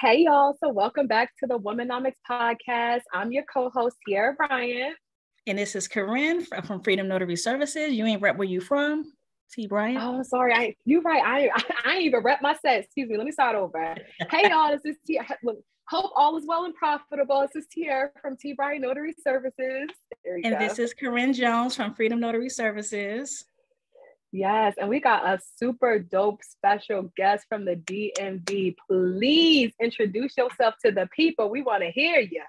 Hey, y'all. So, welcome back to the Womenomics podcast. I'm your co host, Tiara Bryant. And this is Corinne from Freedom Notary Services. You ain't rep where you from? T. Bryant. Oh, sorry. I you right. I, I, I ain't even rep my set. Excuse me. Let me start over. hey, y'all. This is T. Hope all is well and profitable. This is Tiara from T. Bryant Notary Services. and go. this is Corinne Jones from Freedom Notary Services. Yes, and we got a super dope special guest from the DMV. Please introduce yourself to the people. We want to hear you.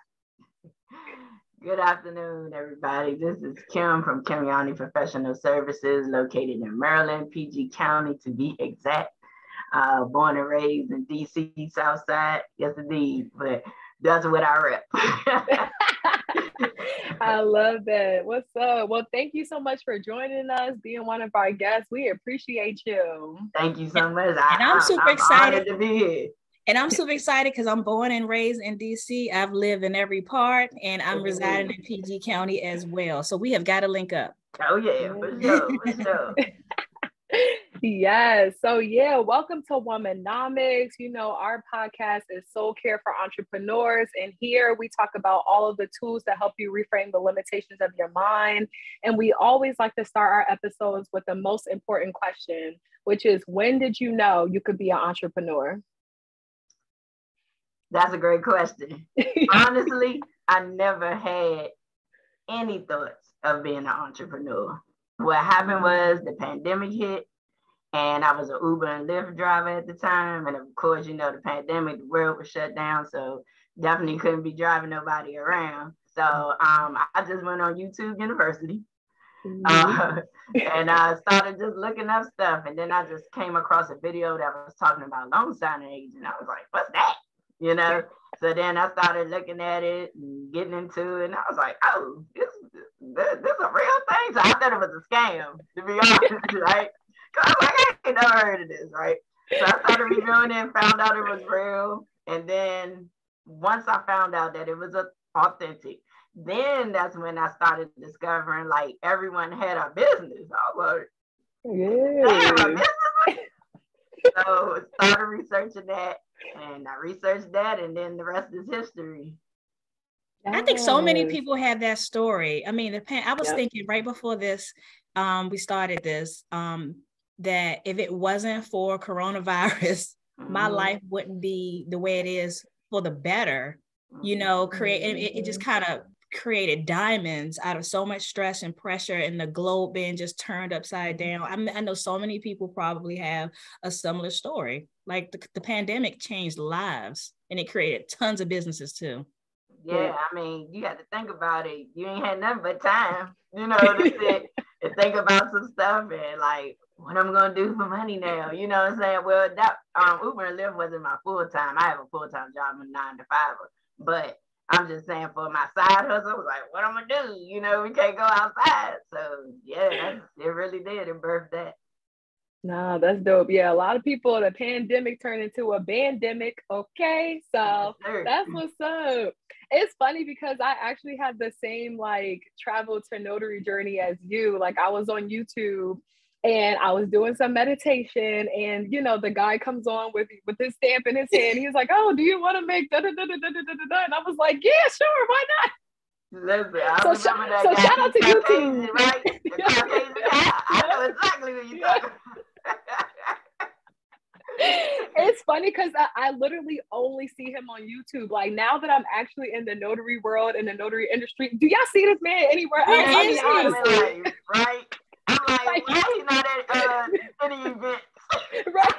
Good afternoon, everybody. This is Kim from Kim Professional Services, located in Maryland, PG County to be exact. Uh, born and raised in DC, South Side. Yes, indeed. But that's what I rep. I love that. What's up? Well, thank you so much for joining us, being one of our guests. We appreciate you. Thank you so much. I, and I'm super I'm excited to be here. And I'm super excited because I'm born and raised in DC. I've lived in every part and I'm residing in PG County as well. So we have got to link up. Oh, yeah, for sure. For sure. Yes. So, yeah, welcome to Womenomics. You know, our podcast is Soul Care for Entrepreneurs. And here we talk about all of the tools that help you reframe the limitations of your mind. And we always like to start our episodes with the most important question, which is when did you know you could be an entrepreneur? That's a great question. Honestly, I never had any thoughts of being an entrepreneur. What happened was the pandemic hit and I was an Uber and Lyft driver at the time. And of course, you know, the pandemic, the world was shut down. So definitely couldn't be driving nobody around. So um, I just went on YouTube University. Mm-hmm. Uh, and I started just looking up stuff. And then I just came across a video that was talking about loan signing agent. I was like, what's that? You know? So then I started looking at it and getting into it. And I was like, oh, this, this, this is a real thing. So I thought it was a scam, to be honest, right? Cause I'm like, I ain't never heard of this, right? So I started reviewing it, found out it was real. And then once I found out that it was authentic, then that's when I started discovering like everyone had a business. I was like, yeah. a business. so started researching that and I researched that and then the rest is history. I think so many people have that story. I mean, the pan- I was yep. thinking right before this, um, we started this, um, that if it wasn't for coronavirus, mm-hmm. my life wouldn't be the way it is for the better. You know, mm-hmm. create it, it just mm-hmm. kind of created diamonds out of so much stress and pressure and the globe being just turned upside mm-hmm. down. I, mean, I know so many people probably have a similar story. Like the, the pandemic changed lives and it created tons of businesses too. Yeah, I mean, you have to think about it. You ain't had nothing but time, you know, to sit and think about some stuff and like what I'm gonna do for money now. You know what I'm saying? Well, that um, Uber and Lyft wasn't my full time. I have a full time job, I'm a nine to five, but I'm just saying for my side hustle, I was like, what I'm gonna do? You know, we can't go outside. So yeah, it really did. It birthed that. No, that's dope. Yeah, a lot of people, the pandemic turned into a pandemic. Okay, so that's what's up. It's funny because I actually had the same like travel to notary journey as you. Like I was on YouTube and I was doing some meditation, and you know, the guy comes on with with his stamp in his hand. He's like, "Oh, do you want to make da da da da da da da?" And I was like, "Yeah, sure, why not?" Listen, so, sh- so shout out to you too, right? I know exactly what you're talking it's funny because I, I, literally only see him on YouTube. Like now that I'm actually in the notary world in the notary industry, do y'all see this man anywhere else? I mean, right? I'm like, like why he not at uh, any events? right.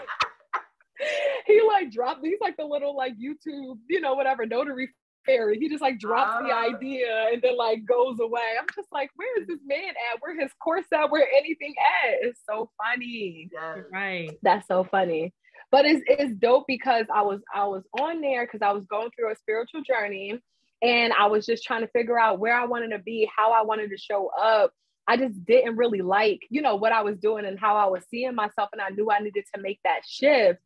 he like dropped. He's like the little like YouTube, you know, whatever notary fairy. He just like drops uh, the uh-huh. idea and then like goes away. I'm just like, where is this man at? Where his course at? Where anything at? It's so funny. Yes. Right. That's so funny. But it's it's dope because I was I was on there because I was going through a spiritual journey and I was just trying to figure out where I wanted to be, how I wanted to show up. I just didn't really like, you know, what I was doing and how I was seeing myself. And I knew I needed to make that shift.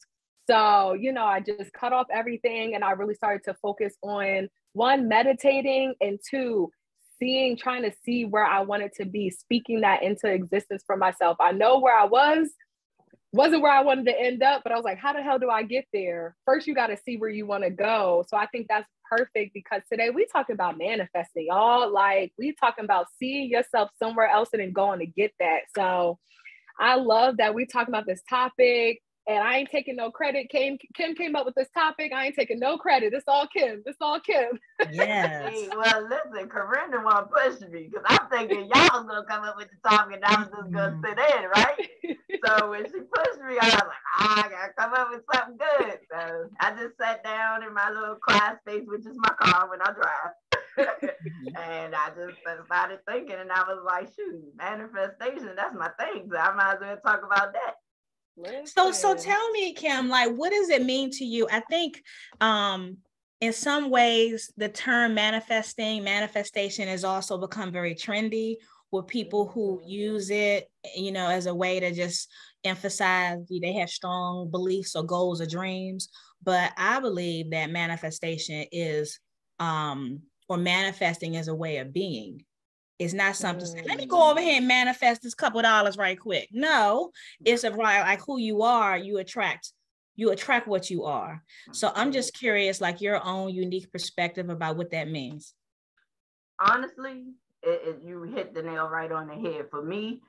So, you know, I just cut off everything and I really started to focus on one, meditating, and two, seeing, trying to see where I wanted to be, speaking that into existence for myself. I know where I was, wasn't where I wanted to end up, but I was like, how the hell do I get there? First, you got to see where you want to go. So I think that's perfect because today we talking about manifesting, y'all. Like we talking about seeing yourself somewhere else and then going to get that. So I love that we talking about this topic and I ain't taking no credit. Kim Kim came up with this topic. I ain't taking no credit. It's all Kim. It's all Kim. Yeah. well, listen, Corinne want to push me because I'm thinking y'all was gonna come up with the topic and I was just gonna mm-hmm. sit in, right? so when she pushed me, I was like, oh, I gotta come up with something good. So I just sat down in my little class space, which is my car when I drive. and I just started thinking, and I was like, shoot, manifestation, that's my thing. So I might as well talk about that. Listen. So so tell me, Kim, like what does it mean to you? I think um in some ways the term manifesting, manifestation has also become very trendy with people who mm-hmm. use it, you know, as a way to just emphasize they have strong beliefs or goals or dreams. But I believe that manifestation is um or manifesting as a way of being. It's not something. Mm. Let me go over here and manifest this couple dollars right quick. No, it's a right like who you are. You attract. You attract what you are. So I'm just curious, like your own unique perspective about what that means. Honestly, it, it, you hit the nail right on the head. For me,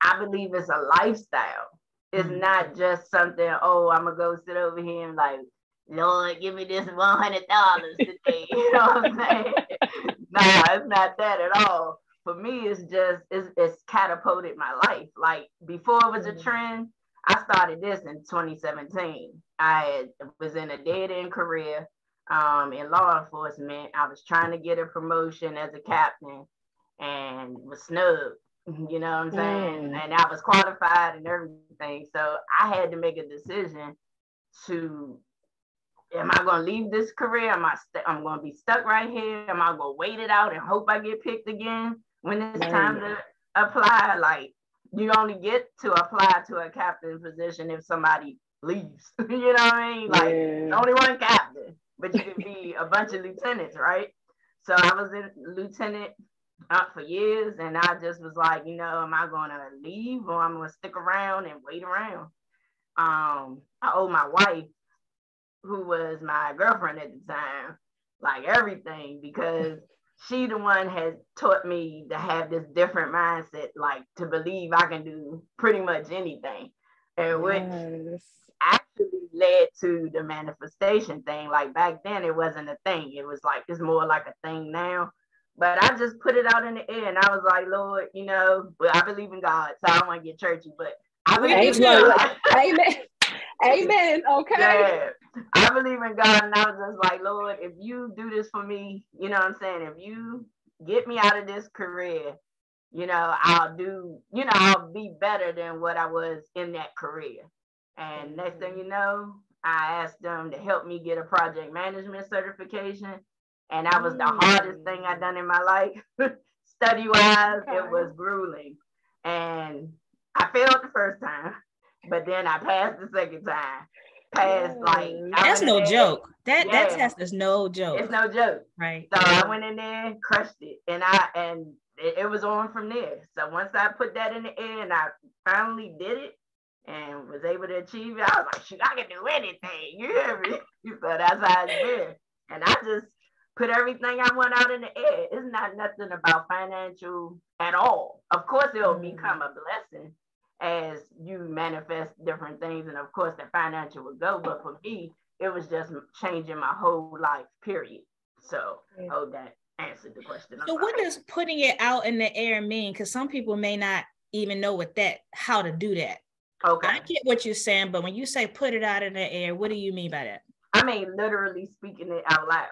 I believe it's a lifestyle. It's mm not just something. Oh, I'm gonna go sit over here and like, Lord, give me this one hundred dollars today. you know what I'm saying? nah, it's not that at all. For me, it's just it's, it's catapulted my life. Like before it was a mm-hmm. trend, I started this in 2017. I was in a dead end career um, in law enforcement. I was trying to get a promotion as a captain and was snubbed. You know what I'm saying? Mm. And I was qualified and everything. So I had to make a decision to am I going to leave this career? Am I st- I'm going to be stuck right here? Am I going to wait it out and hope I get picked again when it's time to apply? Like you only get to apply to a captain position if somebody leaves. you know what I mean? Like yeah. only one captain, but you can be a bunch of lieutenants, right? So I was in lieutenant uh, for years, and I just was like, you know, am I going to leave or I'm going to stick around and wait around? Um, I owe my wife who was my girlfriend at the time, like everything, because she the one has taught me to have this different mindset, like to believe I can do pretty much anything. And which yes. actually led to the manifestation thing. Like back then it wasn't a thing. It was like it's more like a thing now. But I just put it out in the air and I was like, Lord, you know, well, I believe in God, so I don't want to get churchy, but I believe in God. Amen. Amen. Okay. Yeah. I believe in God, and I was just like, Lord, if you do this for me, you know what I'm saying? If you get me out of this career, you know, I'll do, you know, I'll be better than what I was in that career. And next thing you know, I asked them to help me get a project management certification. And that was the mm. hardest thing I've done in my life. Study wise, it was grueling. And I failed the first time, but then I passed the second time past like that's no joke. That yeah. that test is no joke. It's no joke. Right. So I went in there and crushed it. And I and it, it, was on from there. So once I put that in the air and I finally did it and was able to achieve it, I was like, shoot, I can do anything. You hear me? so that's how it's been. And I just put everything I want out in the air. It's not nothing about financial at all. Of course, it'll mm-hmm. become a blessing as you manifest different things. And of course, the financial would go. But for me, it was just changing my whole life, period. So, oh, that answered the question. so, what does putting it out in the air mean? Because some people may not even know what that, how to do that. Okay. I get what you're saying, but when you say put it out in the air, what do you mean by that? I mean, literally speaking it out loud.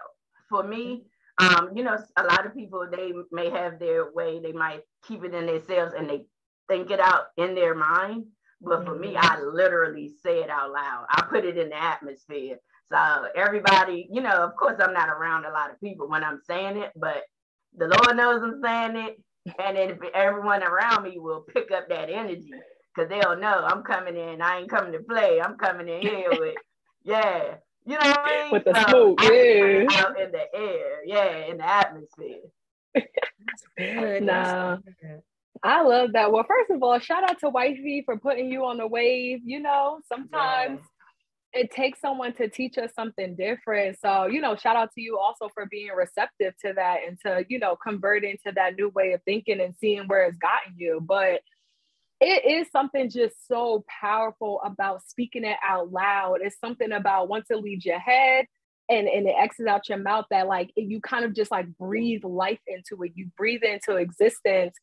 For me, um, you know, a lot of people they may have their way, they might keep it in themselves and they think it out in their mind. But for me, I mm-hmm. literally say it out loud. I put it in the atmosphere. So everybody, you know, of course, I'm not around a lot of people when I'm saying it, but the Lord knows I'm saying it. And then everyone around me will pick up that energy because they'll know I'm coming in. I ain't coming to play. I'm coming in here with, yeah. You know what I mean? With the so smoke, yeah. Out in the air, yeah, in the atmosphere. That's good. Nah. I love that. Well, first of all, shout out to Wifey for putting you on the wave. You know, sometimes yeah. it takes someone to teach us something different. So, you know, shout out to you also for being receptive to that and to, you know, converting to that new way of thinking and seeing where it's gotten you. But it is something just so powerful about speaking it out loud. It's something about once it leaves your head, and and it exits out your mouth that like you kind of just like breathe life into it you breathe into existence.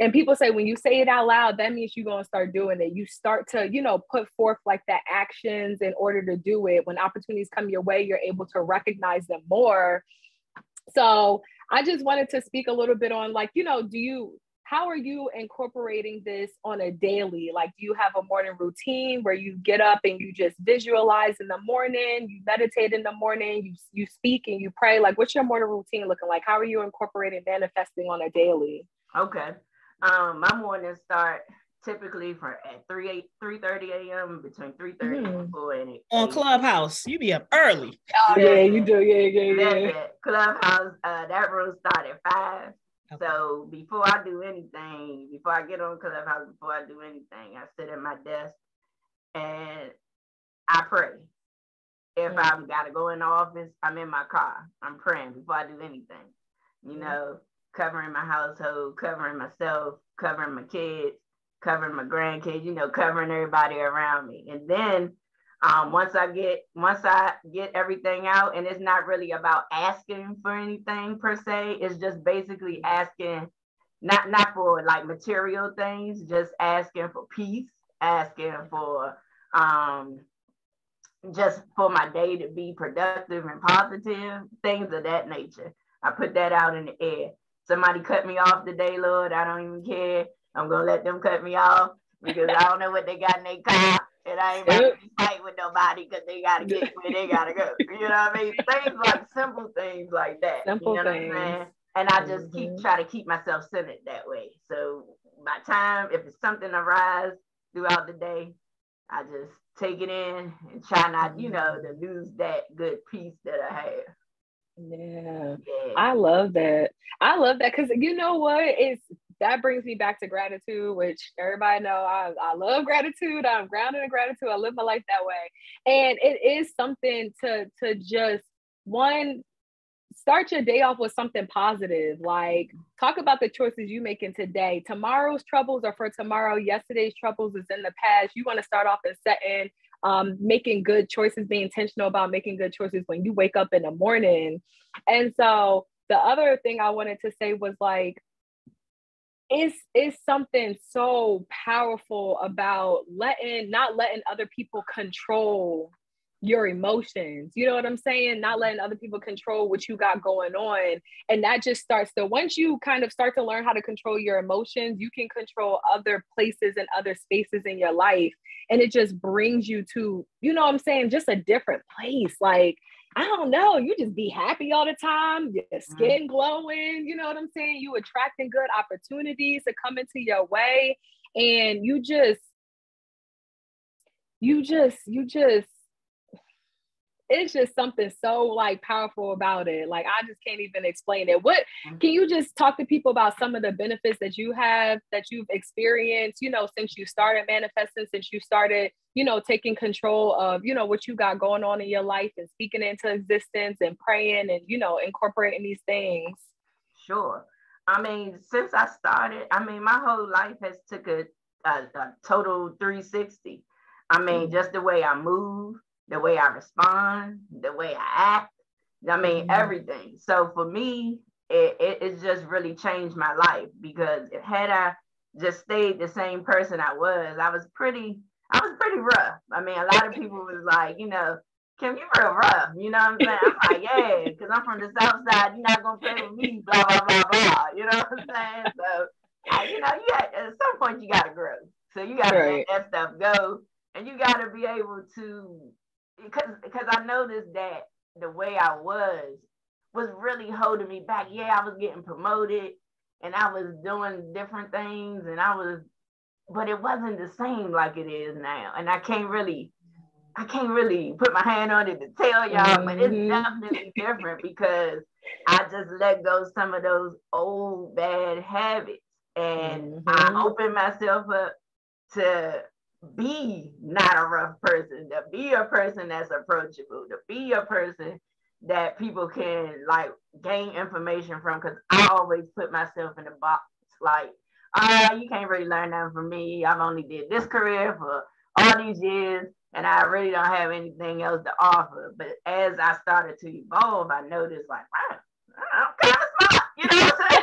And people say when you say it out loud that means you're going to start doing it. You start to you know put forth like the actions in order to do it. When opportunities come your way you're able to recognize them more. So i just wanted to speak a little bit on like you know do you how are you incorporating this on a daily? Like do you have a morning routine where you get up and you just visualize in the morning you meditate in the morning you you speak and you pray? Like what's your morning routine looking like? How are you incorporating manifesting on a daily? Okay. Um my mornings start typically from at 3 8 3 30 a.m between 3 30 mm. and 4 and 8 on clubhouse you be up early. Oh, yeah, yeah you do. Yeah yeah yeah. clubhouse uh that room start at 5 Okay. So before I do anything, before I get on Clubhouse, before I do anything, I sit at my desk and I pray. If mm-hmm. I've got to go in the office, I'm in my car. I'm praying before I do anything. You mm-hmm. know, covering my household, covering myself, covering my kids, covering my grandkids, you know, covering everybody around me. And then um, once I get once I get everything out, and it's not really about asking for anything per se. It's just basically asking, not not for like material things, just asking for peace, asking for um, just for my day to be productive and positive, things of that nature. I put that out in the air. Somebody cut me off today, Lord. I don't even care. I'm gonna let them cut me off because I don't know what they got in their car and I ain't about to fight with nobody because they gotta get where they gotta go. You know what I mean? things like simple things like that. Simple you know things. What I'm saying? And I just mm-hmm. keep try to keep myself centered that way. So by time, if it's something arise throughout the day, I just take it in and try not, you know, to lose that good piece that I have. Yeah. yeah. I love that. I love that because you know what? It's that brings me back to gratitude, which everybody know I, I love gratitude. I'm grounded in gratitude. I live my life that way. And it is something to to just one start your day off with something positive. Like talk about the choices you making today. Tomorrow's troubles are for tomorrow. Yesterday's troubles is in the past. You want to start off and setting um, making good choices, being intentional about making good choices when you wake up in the morning. And so the other thing I wanted to say was like it's it's something so powerful about letting not letting other people control your emotions. You know what I'm saying? Not letting other people control what you got going on. And that just starts to, once you kind of start to learn how to control your emotions, you can control other places and other spaces in your life. And it just brings you to, you know what I'm saying? Just a different place. Like, I don't know, you just be happy all the time, your mm-hmm. skin glowing, you know what I'm saying? You attracting good opportunities to come into your way. And you just, you just, you just, it's just something so like powerful about it. Like I just can't even explain it. What mm-hmm. can you just talk to people about some of the benefits that you have that you've experienced, you know, since you started manifesting, since you started, you know, taking control of, you know, what you got going on in your life and speaking into existence and praying and, you know, incorporating these things. Sure. I mean, since I started, I mean, my whole life has took a, a, a total 360. I mean, mm-hmm. just the way I move, the way I respond, the way I act. I mean, mm-hmm. everything. So for me, it, it, it's just really changed my life because if had I just stayed the same person I was, I was pretty, I was pretty rough. I mean, a lot of people was like, you know, Kim, you real rough. You know what I'm saying? I'm like, yeah, because I'm from the South Side. You're not gonna play with me, blah blah blah blah. You know what I'm saying? So, I, you know, you at some point you gotta grow. So you gotta right. let that stuff go, and you gotta be able to because because I noticed that the way I was was really holding me back. Yeah, I was getting promoted and I was doing different things and I was but it wasn't the same like it is now. And I can't really I can't really put my hand on it to tell y'all, but it's mm-hmm. definitely different because I just let go some of those old bad habits. And mm-hmm. I opened myself up to be not a rough person, to be a person that's approachable, to be a person that people can like gain information from. Cause I always put myself in a box like, oh, you can't really learn nothing from me. I've only did this career for all these years and I really don't have anything else to offer. But as I started to evolve, I noticed like, wow, I'm kind of smart. You know what I'm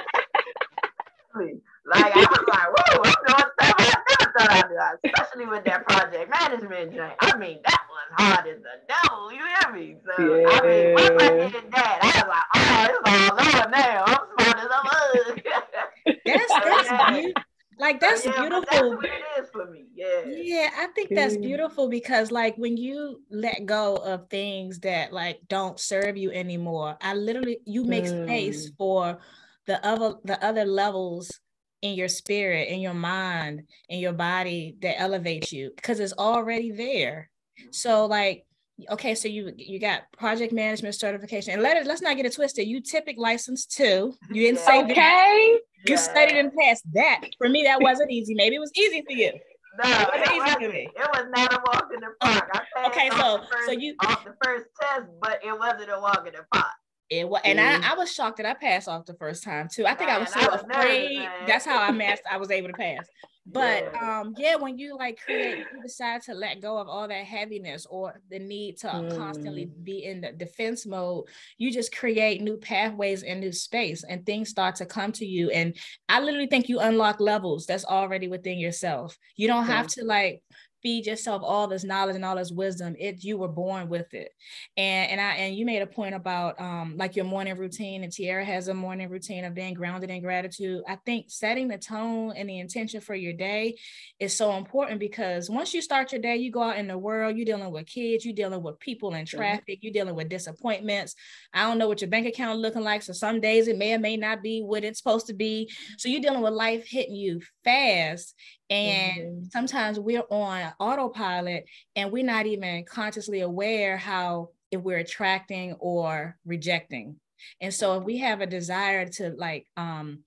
saying? like I was like, whoa, I'm doing stuff thought I'd do, especially with that project management joint. I mean, that was hard as the devil. You hear me? So yeah. I mean, once I did that, I was like, oh, it's all over now. I'm smart as a mug. that's that's beautiful. Like that's yeah, beautiful. That's what it is for me. Yeah. Yeah, I think that's beautiful because like when you let go of things that like don't serve you anymore, I literally you make mm. space for the other the other levels in your spirit, in your mind, in your body that elevates you because it's already there. So like okay, so you you got project management certification, and let it let's not get it twisted. You typic license too. You didn't say okay. That. You studied and passed that. For me, that wasn't easy. Maybe it was easy for you. No, it it easy for me. It was not a walk in the park. okay, so first, so you off the first test, but it wasn't a walk in the park. It was, and mm. I, I was shocked that I passed off the first time too. I think man, I was so I was afraid. Nervous, That's how I mastered. I was able to pass. But yeah. um, yeah, when you like create, you decide to let go of all that heaviness or the need to mm. constantly be in the defense mode, you just create new pathways and new space, and things start to come to you. And I literally think you unlock levels that's already within yourself. You don't have to like feed yourself all this knowledge and all this wisdom it you were born with it. And and i and you made a point about um like your morning routine and tiara has a morning routine of being grounded in gratitude. I think setting the tone and the intention for your day is so important because once you start your day you go out in the world you're dealing with kids you're dealing with people in traffic you're dealing with disappointments. I don't know what your bank account looking like so some days it may or may not be what it's supposed to be. So you're dealing with life hitting you fast and mm-hmm. sometimes we're on autopilot and we're not even consciously aware how if we're attracting or rejecting. And so if we have a desire to like um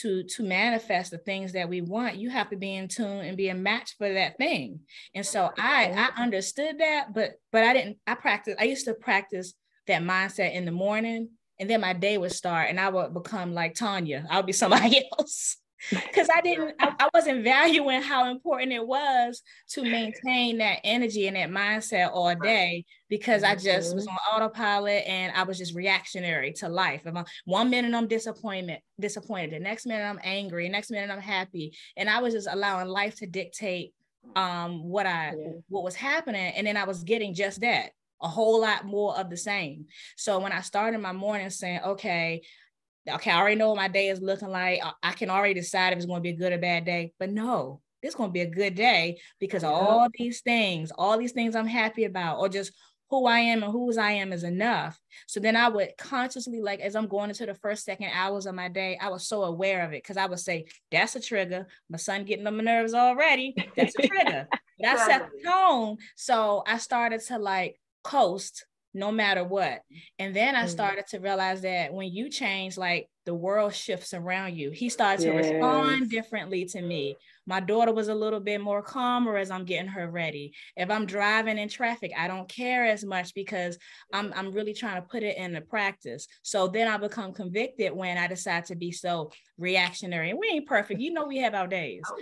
to to manifest the things that we want, you have to be in tune and be a match for that thing. And so I I understood that, but but I didn't I practice I used to practice that mindset in the morning and then my day would start and I would become like Tanya. I would be somebody else because I didn't, I, I, wasn't valuing how important it was to maintain that energy and that mindset all day because I just was mm-hmm. on autopilot and I was just reactionary to life. I'm, one minute I'm disappointed, disappointed. The next minute I'm angry. The next minute I'm happy, and I was just allowing life to dictate um what I yeah. what was happening, and then I was getting just that a whole lot more of the same. So when I started my morning saying, okay, okay, I already know what my day is looking like. I can already decide if it's going to be a good or bad day. But no, it's going to be a good day because of all these things, all these things I'm happy about, or just who I am and whose I am is enough. So then I would consciously, like, as I'm going into the first, second hours of my day, I was so aware of it because I would say, that's a trigger. My son getting on my nerves already. That's a trigger. I set the tone. So I started to like coast no matter what. And then I mm-hmm. started to realize that when you change, like the world shifts around you. He started to respond differently to me. My daughter was a little bit more calmer as I'm getting her ready. If I'm driving in traffic, I don't care as much because I'm, I'm really trying to put it into practice. So then I become convicted when I decide to be so reactionary. And we ain't perfect. You know, we have our days. Oh,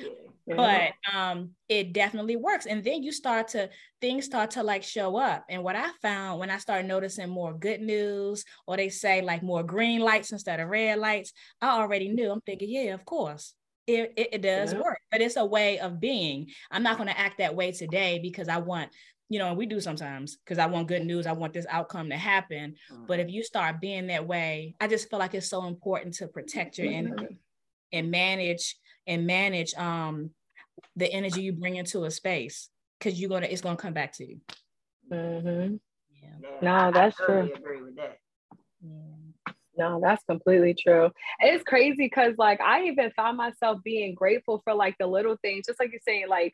but um it definitely works and then you start to things start to like show up and what i found when i started noticing more good news or they say like more green lights instead of red lights i already knew i'm thinking yeah of course it, it, it does yeah. work but it's a way of being i'm not going to act that way today because i want you know, we do sometimes because I want good news. I want this outcome to happen. Mm-hmm. But if you start being that way, I just feel like it's so important to protect your energy mm-hmm. and manage and manage um the energy you bring into a space because you're gonna it's gonna come back to you. Mm-hmm. Yeah. No, that's totally true. Agree with that. Yeah. No, that's completely true. It's crazy because like I even found myself being grateful for like the little things, just like you're saying, like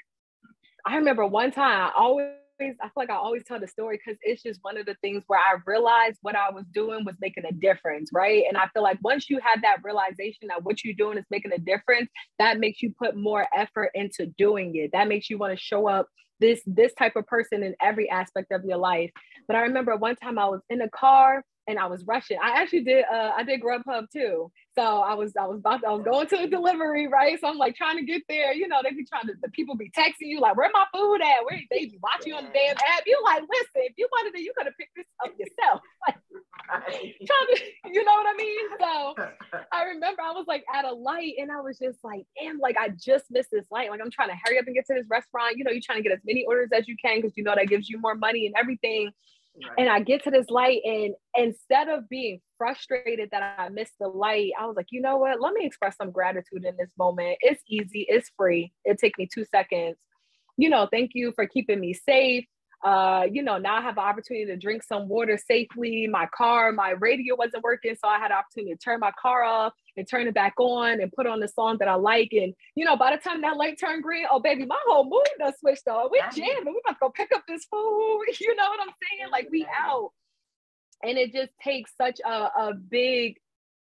I remember one time I always I feel like I always tell the story because it's just one of the things where I realized what I was doing was making a difference, right? And I feel like once you have that realization that what you're doing is making a difference, that makes you put more effort into doing it. That makes you want to show up this this type of person in every aspect of your life. But I remember one time I was in a car and I was rushing. I actually did uh I did Grubhub too. So I was I was about to, I was going to a delivery, right? So I'm like trying to get there. You know, they be trying to the people be texting you like, where my food at? Where they be watching you on the damn app? You like, listen, if you wanted to, you could have picked this up yourself. Like, trying to, you know what I mean? So I remember I was like at a light and I was just like, damn, like I just missed this light. Like I'm trying to hurry up and get to this restaurant. You know, you're trying to get as many orders as you can because you know that gives you more money and everything. Right. And I get to this light, and instead of being frustrated that I missed the light, I was like, you know what? Let me express some gratitude in this moment. It's easy, it's free. It take me two seconds. You know, thank you for keeping me safe uh, you know, now I have an opportunity to drink some water safely. My car, my radio wasn't working, so I had an opportunity to turn my car off and turn it back on and put on the song that I like. And you know, by the time that light turned green, oh baby, my whole mood done switched on. We jamming. We about to go pick up this food. You know what I'm saying? Like we out. And it just takes such a, a big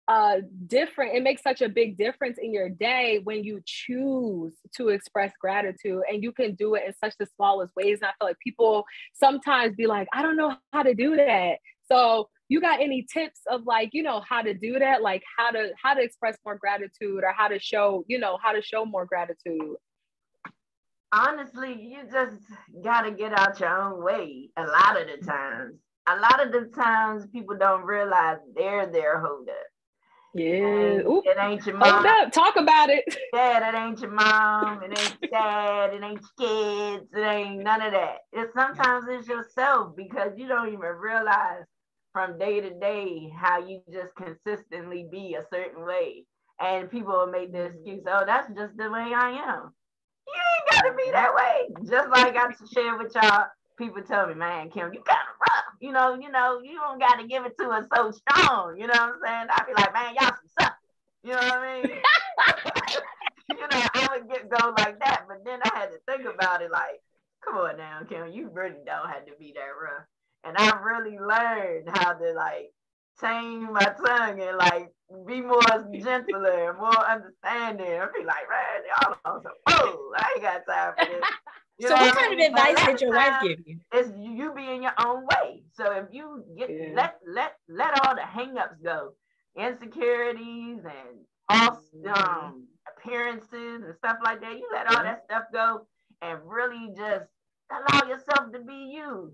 uh different it makes such a big difference in your day when you choose to express gratitude and you can do it in such the smallest ways and i feel like people sometimes be like i don't know how to do that so you got any tips of like you know how to do that like how to how to express more gratitude or how to show you know how to show more gratitude honestly you just got to get out your own way a lot of the times a lot of the times people don't realize they're their holder yeah. Ooh. It ain't your mom. Hold up. Talk about it. Yeah, that ain't your mom. It ain't dad. It ain't kids. It ain't none of that. It's sometimes it's yourself because you don't even realize from day to day how you just consistently be a certain way. And people will make the mm-hmm. excuse, oh, that's just the way I am. You ain't gotta be mm-hmm. that way. Just like I shared with y'all people tell me, man, Kim, you kind of rough. You know, you know, you don't got to give it to us so strong. You know what I'm saying? I'd be like, man, y'all some suckers. You know what I mean? you know, I would get go like that, but then I had to think about it like, come on now, Kim, you really don't have to be that rough. And I really learned how to like tame my tongue and like be more gentler and more understanding. I'd be like, man, y'all on some, oh, I ain't got time for this. You so what kind of advice did your wife give you? Is you be in your own way. So if you get yeah. let let let all the hangups go, insecurities and false mm-hmm. um, appearances and stuff like that, you let all that stuff go and really just allow yourself to be you.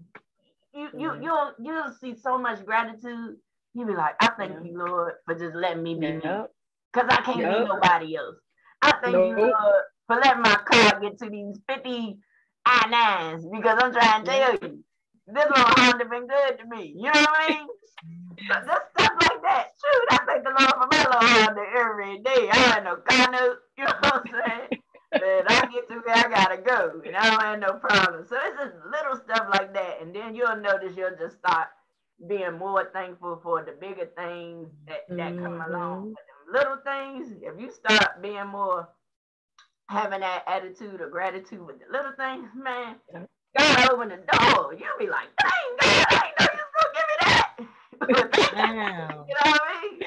You you you'll you'll see so much gratitude. You'll be like, I thank yeah. you, Lord, for just letting me be yep. me. Cause I can't yep. be nobody else. I thank nope. you, Lord, for letting my car get to these 50 I nines because I'm trying to tell you, this little Honda been good to me. You know what I mean? Just stuff like that. Shoot, I thank the Lord for my little Honda every day. I had no car note, you know what I'm saying? but I get to where I gotta go, and I don't have no problem. So it's just little stuff like that, and then you'll notice you'll just start being more thankful for the bigger things that, that mm-hmm. come along. But the little things, if you start being more having that attitude of gratitude with the little things, man, God open the door. You'll be like, dang, God, I ain't know you was gonna give me that. wow. you know what I mean?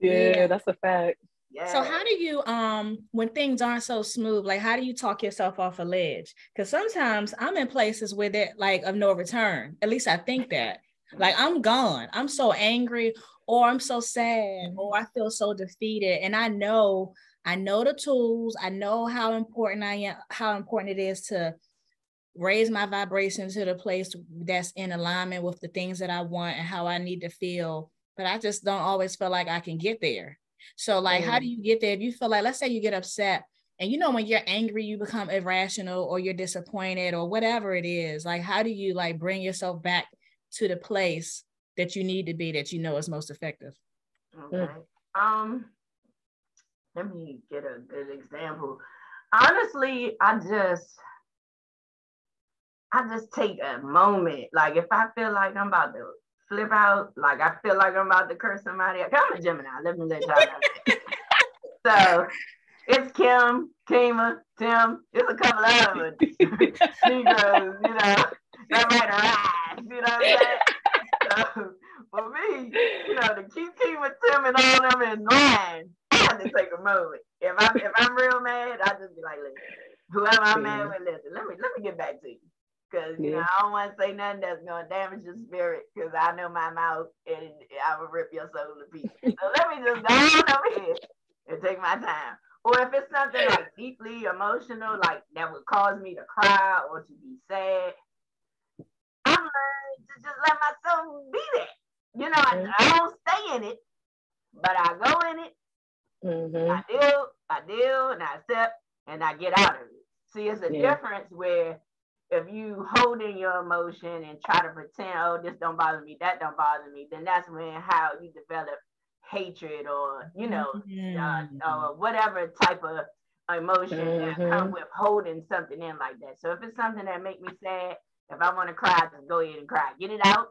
Yeah, yeah, that's a fact. So how do you um when things aren't so smooth, like how do you talk yourself off a ledge? Because sometimes I'm in places where they're like of no return. At least I think that. Like I'm gone. I'm so angry or I'm so sad or I feel so defeated. And I know I know the tools. I know how important I am, how important it is to raise my vibration to the place that's in alignment with the things that I want and how I need to feel. But I just don't always feel like I can get there. So, like, mm. how do you get there? If you feel like, let's say you get upset, and you know, when you're angry, you become irrational or you're disappointed or whatever it is. Like, how do you like bring yourself back to the place that you need to be that you know is most effective? Okay. Um, let me get a good example. Honestly, I just I just take a moment. Like if I feel like I'm about to flip out, like I feel like I'm about to curse somebody. I'm a Gemini. Let me let y'all know. so it's Kim, Kima, Tim. It's a couple of them. Negroes, you know. that might arise. You know what I'm saying? So, for me, you know, to keep keeping Tim and all them in line, I have to take a moment. If I'm if I'm real mad, I just be like, listen, whoever I'm mad with, listen, let me let me get back to you. Cause you yeah. know, I don't want to say nothing that's gonna damage your spirit because I know my mouth and I will rip your soul to pieces. So let me just go on over here and take my time. Or if it's something like deeply emotional, like that would cause me to cry or to be sad, I'm learning to just let myself be that. You know, mm-hmm. I, I, don't stay in it, but I go in it. Mm-hmm. I deal, I deal, and I accept, and I get out of it. See, it's a yeah. difference where if you hold in your emotion and try to pretend, oh, this don't bother me, that don't bother me, then that's when how you develop hatred or you know mm-hmm. uh, or whatever type of emotion mm-hmm. that come with holding something in like that. So if it's something that make me sad, if I want to cry, just go ahead and cry. Get it out.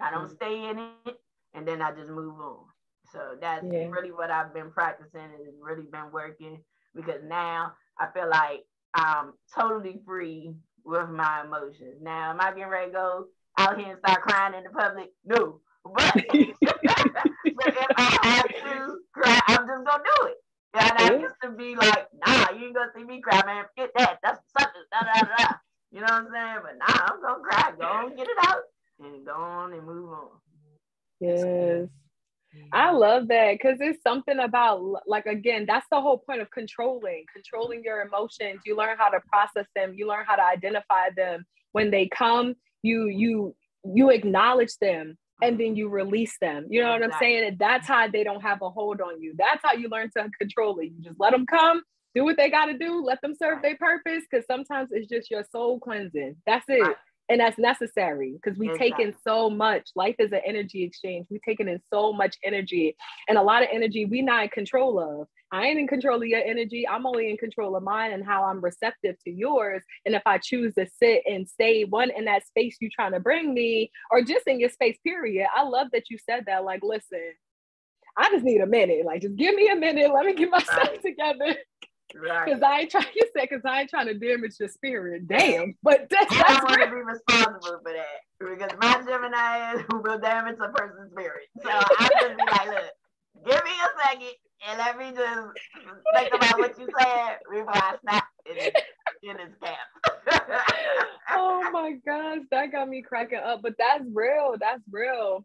I don't mm-hmm. stay in it, and then I just move on. So that's yeah. really what I've been practicing and it's really been working because now I feel like I'm totally free with my emotions. Now, am I getting ready to go out here and start crying in the public? No. But, but if I have to cry, I'm just gonna do it. And I used to be like, nah, you ain't gonna see me cry, man. Forget that. That's something. Da, da, da. You know what I'm saying? But nah, I'm gonna cry. Go on, get it out, and go on and move on. Yes. I mm. love that because it's something about like again, that's the whole point of controlling, controlling your emotions. You learn how to process them, you learn how to identify them when they come, you you you acknowledge them and then you release them. You know what I'm saying? that's how they don't have a hold on you. That's how you learn to control it. You just let them come, do what they got to do, let them serve their purpose because sometimes it's just your soul cleansing. That's it and that's necessary because we take in so much life is an energy exchange we taking in so much energy and a lot of energy we not in control of i ain't in control of your energy i'm only in control of mine and how i'm receptive to yours and if i choose to sit and stay one in that space you trying to bring me or just in your space period i love that you said that like listen I just need a minute. Like, just give me a minute. Let me get myself right. together. Right. Because I ain't trying you said because I ain't trying to damage your spirit. Damn. But that's, I don't want to be responsible for that. Because my Gemini is who will damage a person's spirit. So I'm just be like, look, give me a second and let me just think about what you said before I snap in his, in his cap. oh my gosh, that got me cracking up. But that's real. That's real.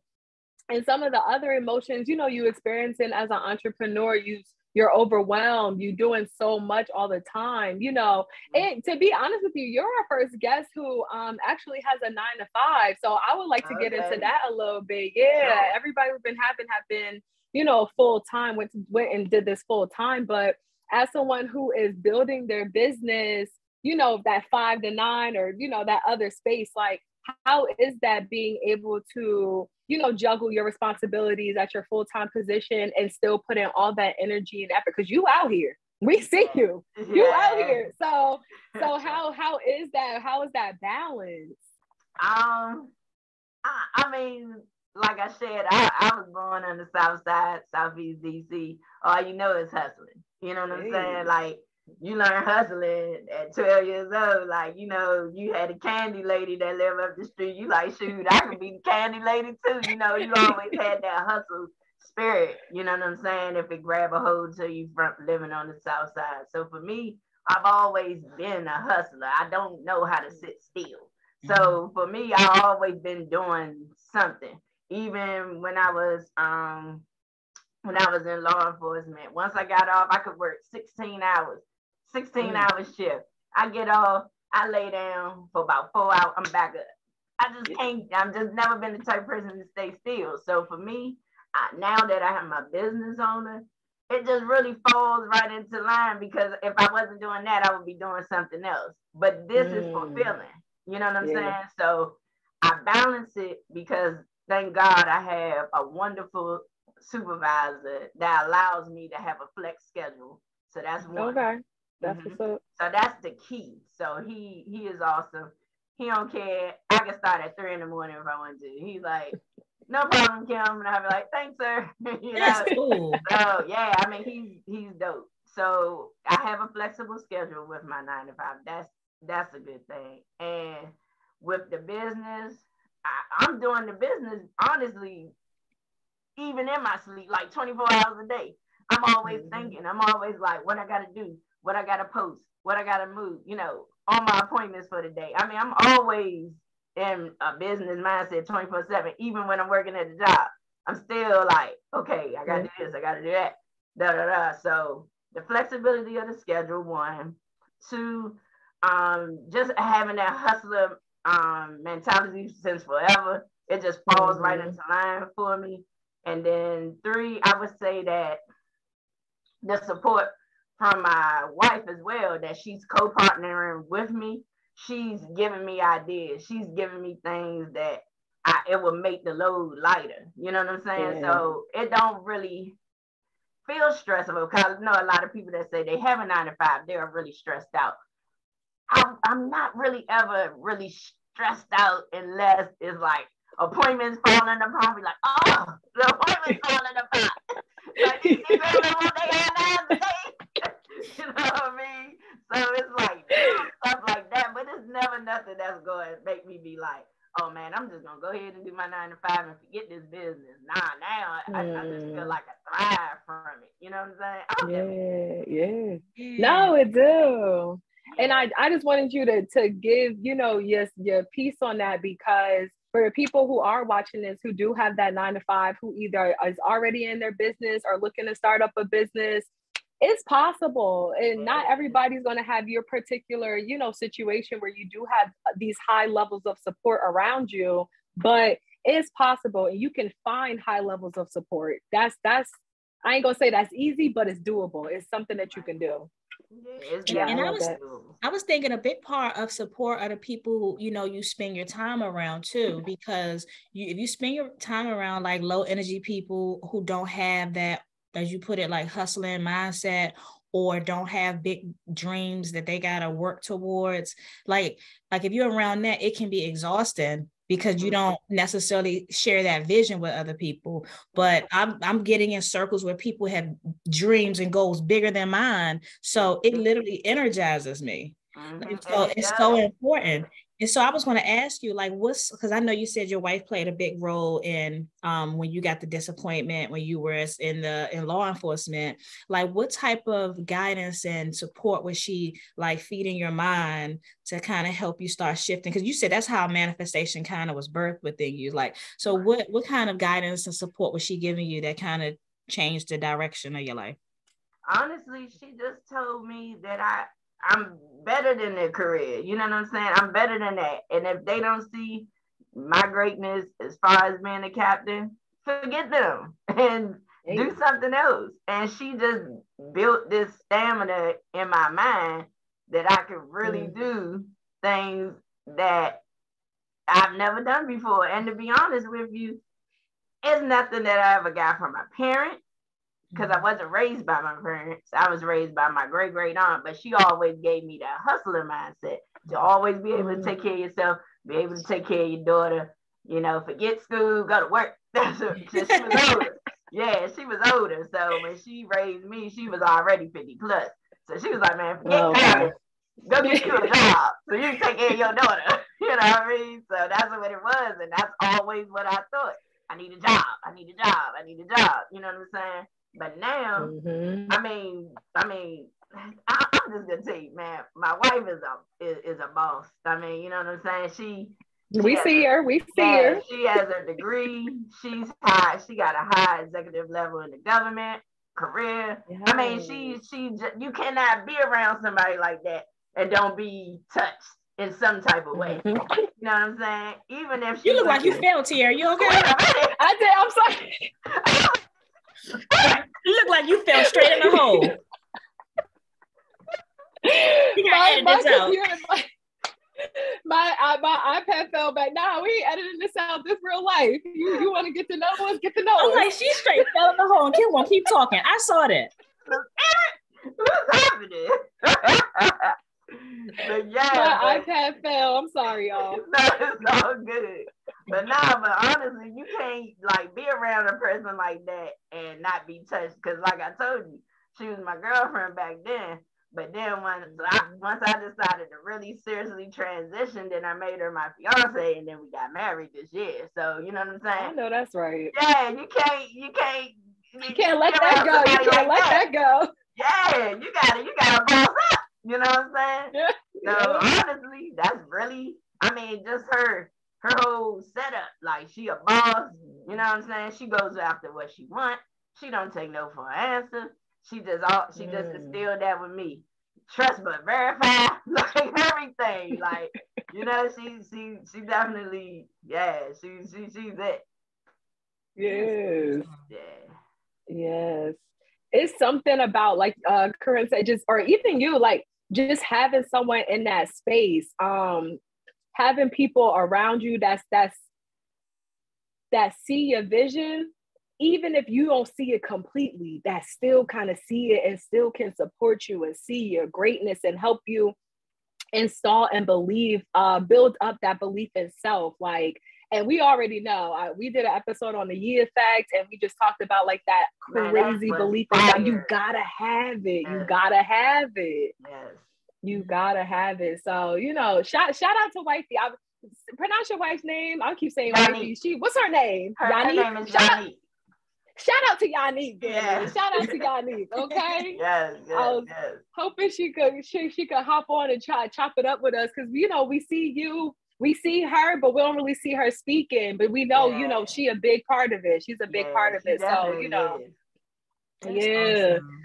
And some of the other emotions, you know, you experiencing as an entrepreneur, you you're overwhelmed you're doing so much all the time you know mm-hmm. and to be honest with you you're our first guest who um actually has a nine to five so i would like to okay. get into that a little bit yeah everybody we've been having have been you know full time went went and did this full time but as someone who is building their business you know that five to nine or you know that other space like how is that being able to you know juggle your responsibilities at your full-time position and still put in all that energy and effort because you out here. We see you. You out here. So so how how is that? How is that balance? Um i, I mean like i said I, I was born on the south side southeast dc all you know is hustling. You know what i'm saying? Like you learn hustling at 12 years old. Like, you know, you had a candy lady that lived up the street. You like, shoot, I could be the candy lady too. You know, you always had that hustle spirit. You know what I'm saying? If it grab a hold to you from living on the south side. So for me, I've always been a hustler. I don't know how to sit still. So mm-hmm. for me, I've always been doing something. Even when I was um when I was in law enforcement, once I got off, I could work 16 hours 16 mm. hour shift. I get off, I lay down for about four hours, I'm back up. I just can't, I'm just never been the type of person to stay still. So for me, I, now that I have my business owner, it just really falls right into line because if I wasn't doing that, I would be doing something else. But this mm. is fulfilling. You know what I'm yeah. saying? So I balance it because thank God I have a wonderful supervisor that allows me to have a flex schedule. So that's one. Okay. That's mm-hmm. what's up. So that's the key. So he he is awesome. He don't care. I can start at three in the morning if I want to. He's like, no problem, Kim. And I'll be like, thanks, sir. you know? That's cool. So yeah, I mean he's he's dope. So I have a flexible schedule with my nine to five. That's that's a good thing. And with the business, I, I'm doing the business honestly, even in my sleep, like 24 hours a day. I'm always mm-hmm. thinking, I'm always like, what I gotta do, what I gotta post, what I gotta move, you know, on my appointments for the day. I mean, I'm always in a business mindset 24 7, even when I'm working at the job. I'm still like, okay, I gotta do this, I gotta do that. Da da da. So the flexibility of the schedule, one. Two, um, just having that hustler um mentality since forever. It just falls mm-hmm. right into line for me. And then three, I would say that the support from my wife as well, that she's co-partnering with me. She's giving me ideas. She's giving me things that I, it will make the load lighter. You know what I'm saying? Yeah. So it don't really feel stressful because I know a lot of people that say they have a nine to five, they're really stressed out. I'm, I'm not really ever really stressed out unless it's like appointments falling apart. Be like, oh, the appointments falling apart. like, these people what they have today. you know what I mean? So it's like stuff like that, but it's never nothing that's going to make me be like, oh man, I'm just gonna go ahead and do my nine to five and forget this business. Nah, now I, mm. I just feel like I thrive from it. You know what I'm saying? Yeah, yeah, yeah. No, it do. And I, I just wanted you to to give, you know, your your piece on that because for people who are watching this who do have that nine to five, who either is already in their business or looking to start up a business, it's possible and not everybody's going to have your particular you know situation where you do have uh, these high levels of support around you but it's possible and you can find high levels of support. That's that's i ain't gonna say that's easy but it's doable. It's something that you can do. Yeah, and I, I was I was thinking a big part of support are the people you know you spend your time around too because you if you spend your time around like low energy people who don't have that as you put it, like hustling mindset or don't have big dreams that they gotta work towards. Like, like if you're around that, it can be exhausting because you don't necessarily share that vision with other people. But I'm I'm getting in circles where people have dreams and goals bigger than mine. So it literally energizes me. Mm-hmm. So it's so important. And so I was going to ask you, like, what's because I know you said your wife played a big role in um, when you got the disappointment when you were in the in law enforcement. Like, what type of guidance and support was she like feeding your mind to kind of help you start shifting? Because you said that's how manifestation kind of was birthed within you. Like, so what what kind of guidance and support was she giving you that kind of changed the direction of your life? Honestly, she just told me that I I'm better than their career. You know what I'm saying? I'm better than that. And if they don't see my greatness as far as being a captain, forget them and do something else. And she just built this stamina in my mind that I could really mm. do things that I've never done before. And to be honest with you, it's nothing that I ever got from my parents because I wasn't raised by my parents. I was raised by my great great aunt, but she always gave me that hustler mindset to always be able to take mm-hmm. care of yourself, be able to take care of your daughter. You know, forget school, go to work. That's what, she was older. Yeah, she was older. So when she raised me, she was already 50 plus. So she was like, man, forget oh, college. Go get you a job so you can take care of your daughter. You know what I mean? So that's what it was. And that's always what I thought. I need a job. I need a job. I need a job. You know what I'm saying? But now, mm-hmm. I mean, I mean, I, am just gonna tell you, man. My wife is a is, is, a boss. I mean, you know what I'm saying? She. she we see her. We see her. She has a degree. She's high. She got a high executive level in the government career. Yeah. I mean, she she you cannot be around somebody like that and don't be touched in some type of way. Mm-hmm. You know what I'm saying? Even if you look like you failed here. You okay? I did. I'm sorry. you look like you fell straight in the hole. You gotta my, edit this out. My, my, uh, my iPad fell back. Nah, we editing this out. This real life. You, you want to get to know us? Get to know I'm us. like, she straight fell in the hole and keep on keep talking. I saw that. But yeah, my but, iPad fell. I'm sorry, y'all. No, it's all good. But nah, but honestly, you can't like be around a person like that and not be touched. Cause like I told you, she was my girlfriend back then. But then once I, once I decided to really seriously transition, then I made her my fiance, and then we got married this year. So you know what I'm saying? I know that's right. Yeah, you can't, you can't, you, you can't let that go. You can't like let that. that. go. Yeah, you got to, you got to. You know what I'm saying? Yeah. So honestly, that's really, I mean, just her, her whole setup. Like she a boss. You know what I'm saying? She goes after what she want. She don't take no for an answer. She just all she mm. just instilled that with me. Trust but verify, like everything. Like, you know, she she she definitely, yeah, she she she's it. Yes. Yeah. Yes. It's something about like uh Corinne said just or even you, like just having someone in that space, um, having people around you that's that's that see your vision even if you don't see it completely, that still kind of see it and still can support you and see your greatness and help you install and believe, uh, build up that belief in self. Like, and we already know uh, we did an episode on the Yi effect and we just talked about like that crazy Man, belief in you gotta have it. Yes. You gotta have it. Yes. You gotta have it. So, you know, shout shout out to Wifey. I pronounce your wife's name. I'll keep saying Wifey. She what's her name? Her, her name is Yani. Shout out to Yannick, yeah. Shout out to Yannick, okay? yes, yes, I was yes. hoping she could she, she could hop on and try chop it up with us because you know we see you, we see her, but we don't really see her speaking. But we know, yeah. you know, she a big part of it. She's a big yeah, part of it. So you know, yeah. Awesome.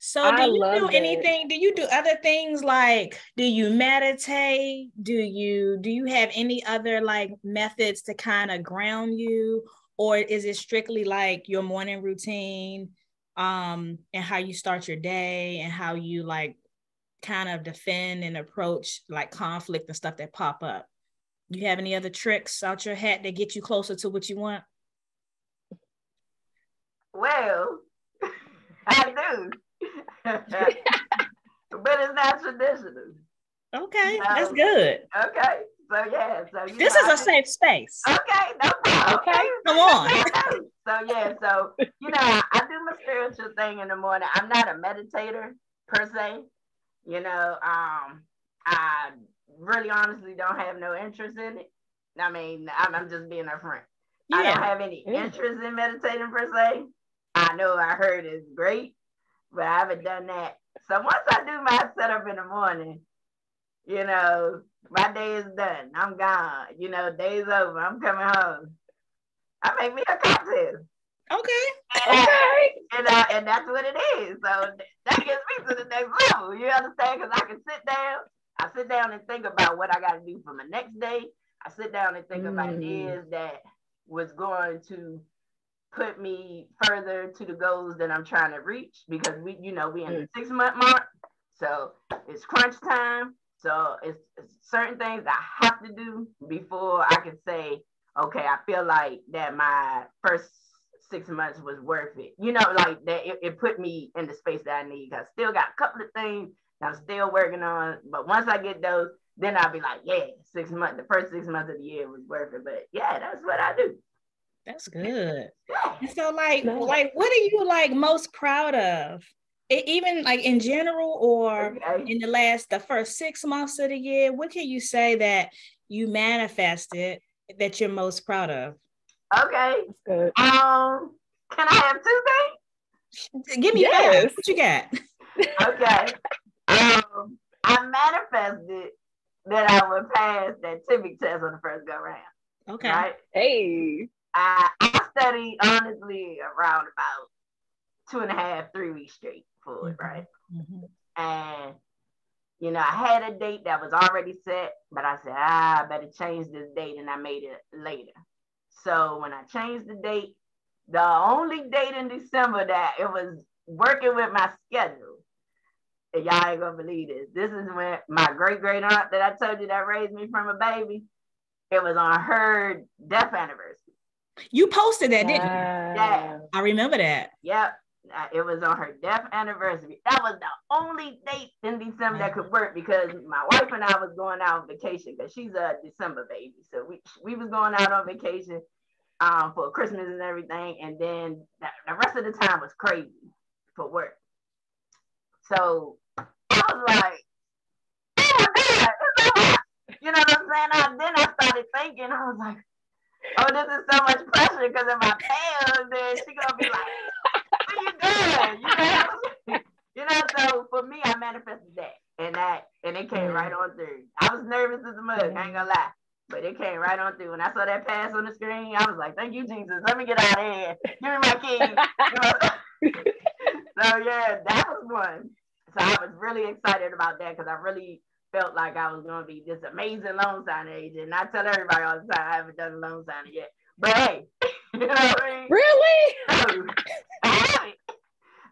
So do I you do anything? It. Do you do other things like do you meditate? Do you do you have any other like methods to kind of ground you? or is it strictly like your morning routine um and how you start your day and how you like kind of defend and approach like conflict and stuff that pop up you have any other tricks out your hat that get you closer to what you want well i do but it's not traditional okay so, that's good okay so yeah, so this know, is a safe space. Okay, no problem. Okay, come on. so yeah, so you know, I do my spiritual thing in the morning. I'm not a meditator per se. You know, um, I really honestly don't have no interest in it. I mean, I'm, I'm just being a friend. Yeah. I don't have any interest in meditating per se. I know I heard it's great, but I haven't done that. So once I do my setup in the morning, you know, my day is done. I'm gone. You know, day's over. I'm coming home. I make me a cocktail. Okay. Okay. and, uh, and that's what it is. So that gets me to the next level. You understand? Because I can sit down. I sit down and think about what I got to do for my next day. I sit down and think mm. of ideas that was going to put me further to the goals that I'm trying to reach because we, you know, we in the mm. six month mark. So it's crunch time. So it's, it's, certain things I have to do before I can say, okay, I feel like that my first six months was worth it. You know, like that it, it put me in the space that I need. I still got a couple of things I'm still working on, but once I get those, then I'll be like, yeah, six months, the first six months of the year was worth it. But yeah, that's what I do. That's good. Yeah. So like, like, what are you like most proud of it, even like in general or okay. in the last the first six months of the year what can you say that you manifested that you're most proud of okay Good. um can i have two things give me yes. five what you got okay um i manifested that i would pass that TB test on the first go round okay right hey I, I studied honestly around about two and a half, three weeks straight for it, right? Mm-hmm. And you know, I had a date that was already set, but I said, ah, I better change this date, and I made it later. So when I changed the date, the only date in December that it was working with my schedule, and y'all ain't gonna believe this. This is when my great great aunt that I told you that raised me from a baby, it was on her death anniversary. You posted that, didn't you? Yeah. I remember that. Yep. Uh, it was on her death anniversary. That was the only date in December that could work because my wife and I was going out on vacation because she's a December baby. So we we was going out on vacation um, for Christmas and everything, and then the, the rest of the time was crazy for work. So was like, oh my God, it's so hot. You know what I'm saying? I, then I started thinking, I was like, oh, this is so much pressure because if my pants. And she gonna be like, what you doing? You know, you know. So for me, I manifested that, and that, and it came right mm. on through. I was nervous as a mug. I ain't gonna lie. But it came right on through. When I saw that pass on the screen, I was like, thank you, Jesus. Let me get out of here. Give me my key. so yeah, that was one. So I was really excited about that because I really felt like I was gonna be this amazing loan signing agent. And I tell everybody all the time I haven't done a loan signing yet. But hey, you know what I mean? Really? I haven't.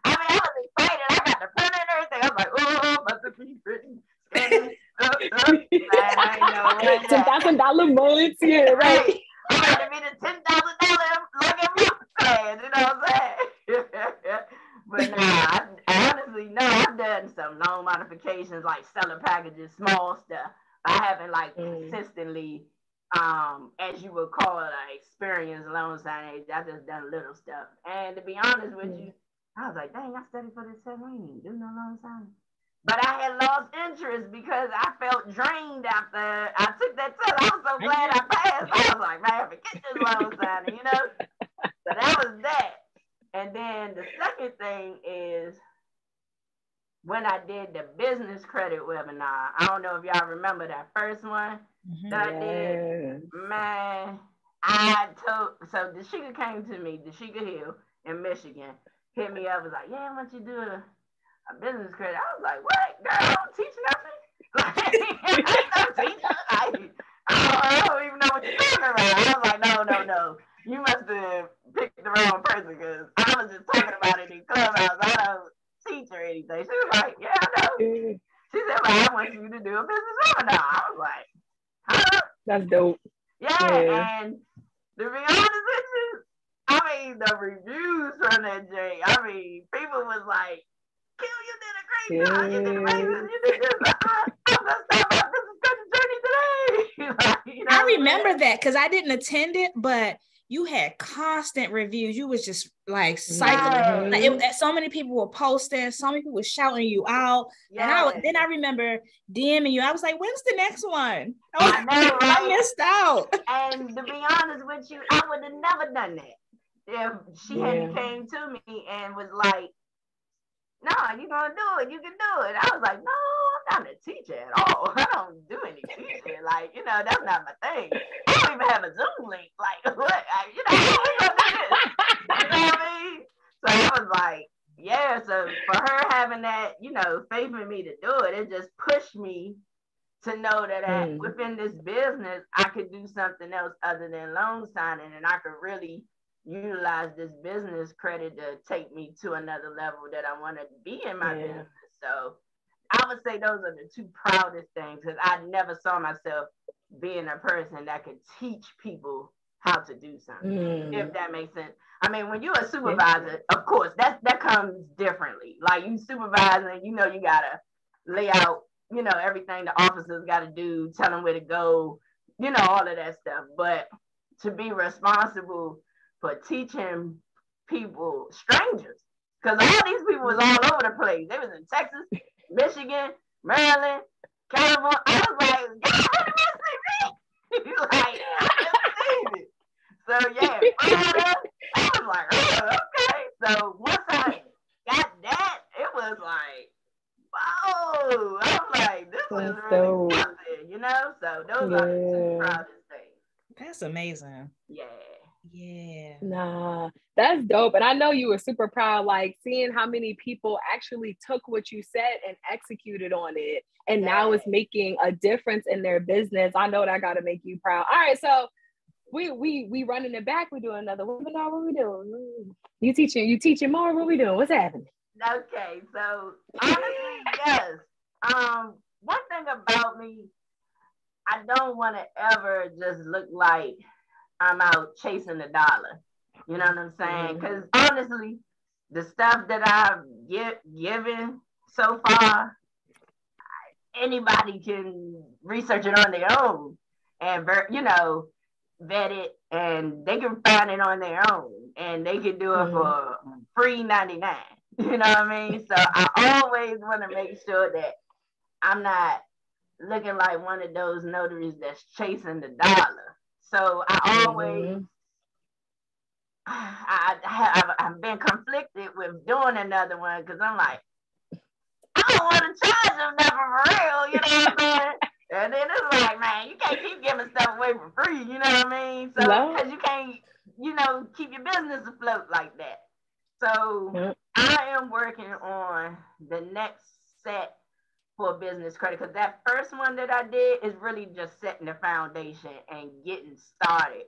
I mean, I was excited. I got the printer and everything. I was like, oh, about to be written, Ten thousand dollar months, yeah, right. I'm gonna be the ten thousand dollar month class. You know what I'm saying? But nah, I, honestly, no, I've done some loan modifications like seller packages, small stuff. I haven't like mm. consistently, um, as you would call it, like experienced loan signing. I just done little stuff. And to be honest with mm. you, I was like, dang, I studied for this test. We ain't do no loan signing. But I had lost interest because I felt drained after I took that test. I was so glad I passed. I was like, man, forget this loan signing, you know? So that was that. And then the second thing is when I did the business credit webinar. I don't know if y'all remember that first one mm-hmm. that I did. Man, I told so Dashika came to me, the Dashika Hill in Michigan, hit me up, was like, Yeah, I want you do a a business credit. I was like, what? Girl, I don't teach nothing. Like, I don't teach I, I, don't, even know what you're talking about. I was like, no, no, no. You must have the wrong person because I was just talking about it in clubhouse. I don't teach or anything. She was like, yeah, I know. She said, well, I want you to do a business webinar. I was like, huh? That's dope. Yeah, yeah. and to be honest with you, I mean, the reviews from that Jay, I mean, people was like, Kill, you did a great job. You did amazing. You did this. I'm gonna start my business journey today. you know I remember that because I didn't attend it, but you had constant reviews. You was just like cycling. Like mm-hmm. it, eh, so many people were posting. So many people were shouting you out. Yes. And I then I remember DMing you. I was like, "When's the next one?" I, know, right? I missed out. And to be honest with you, I would have never done that if she yeah. hadn't came to me and was like, no, you gonna do it. You can do it. I was like, no, I'm not a teacher at all. I don't do any teaching. Like, you know, that's not my thing. I don't even have a Zoom link. Like, what? I, you know, we gonna do this? You know what I mean? So I was like, yeah. So for her having that, you know, faith in me to do it, it just pushed me to know that mm. within this business, I could do something else other than loan signing, and I could really utilize this business credit to take me to another level that I want to be in my yeah. business. So I would say those are the two proudest things because I never saw myself being a person that could teach people how to do something, mm. if that makes sense. I mean, when you're a supervisor, of course, that that comes differently. Like you supervising, you know, you gotta lay out, you know, everything the officers gotta do, tell them where to go, you know, all of that stuff. But to be responsible for teaching people, strangers, because all these people was all over the place. They was in Texas, Michigan, Maryland, California. I was like, y'all see me? like, I just seen it. So yeah, Florida, I was like, oh, okay. So once I got that, it was like, whoa. I was like, this That's is really something, you know? So those yeah. are the two proudest things. That's amazing. Nah, that's dope. And I know you were super proud, like seeing how many people actually took what you said and executed on it. And yeah. now it's making a difference in their business. I know that gotta make you proud. All right, so we we we running it back. We doing another webinar. What we doing? You teaching, you teaching more? What we doing? What's happening? Okay, so honestly, yes. Um, one thing about me, I don't want to ever just look like I'm out chasing the dollar. You know what I'm saying? Because mm-hmm. honestly, the stuff that I've get, given so far, anybody can research it on their own and you know vet it, and they can find it on their own, and they can do it mm-hmm. for free ninety nine. You know what I mean? So I always want to make sure that I'm not looking like one of those notaries that's chasing the dollar. So I always mm-hmm. I, have I've been conflicted with doing another one because I'm like, I don't want to charge them nothing for real, you know what I'm saying? and then it's like, man, you can't keep giving stuff away for free, you know what I mean? So because you can't, you know, keep your business afloat like that. So yep. I am working on the next set for business credit because that first one that I did is really just setting the foundation and getting started.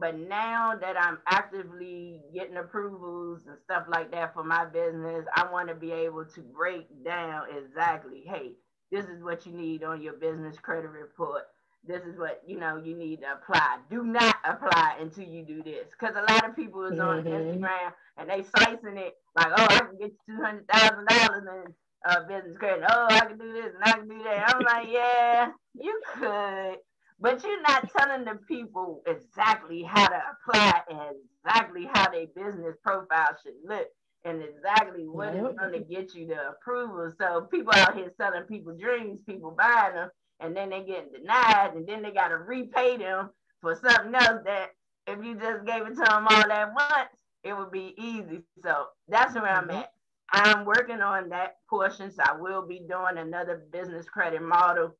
But now that I'm actively getting approvals and stuff like that for my business, I want to be able to break down exactly, hey, this is what you need on your business credit report. This is what you know you need to apply. Do not apply until you do this. Because a lot of people is on mm-hmm. Instagram and they slicing it like, oh, I can get you two hundred thousand dollars in uh, business credit. Oh, I can do this and I can do that. I'm like, yeah, you could, but you're not telling the people exactly how to apply and exactly how their business profile should look and exactly what is going to get you the approval. So people out here selling people dreams, people buying them, and then they getting denied, and then they got to repay them for something else that if you just gave it to them all at once, it would be easy. So that's where I'm at. I'm working on that portion, so I will be doing another business credit model,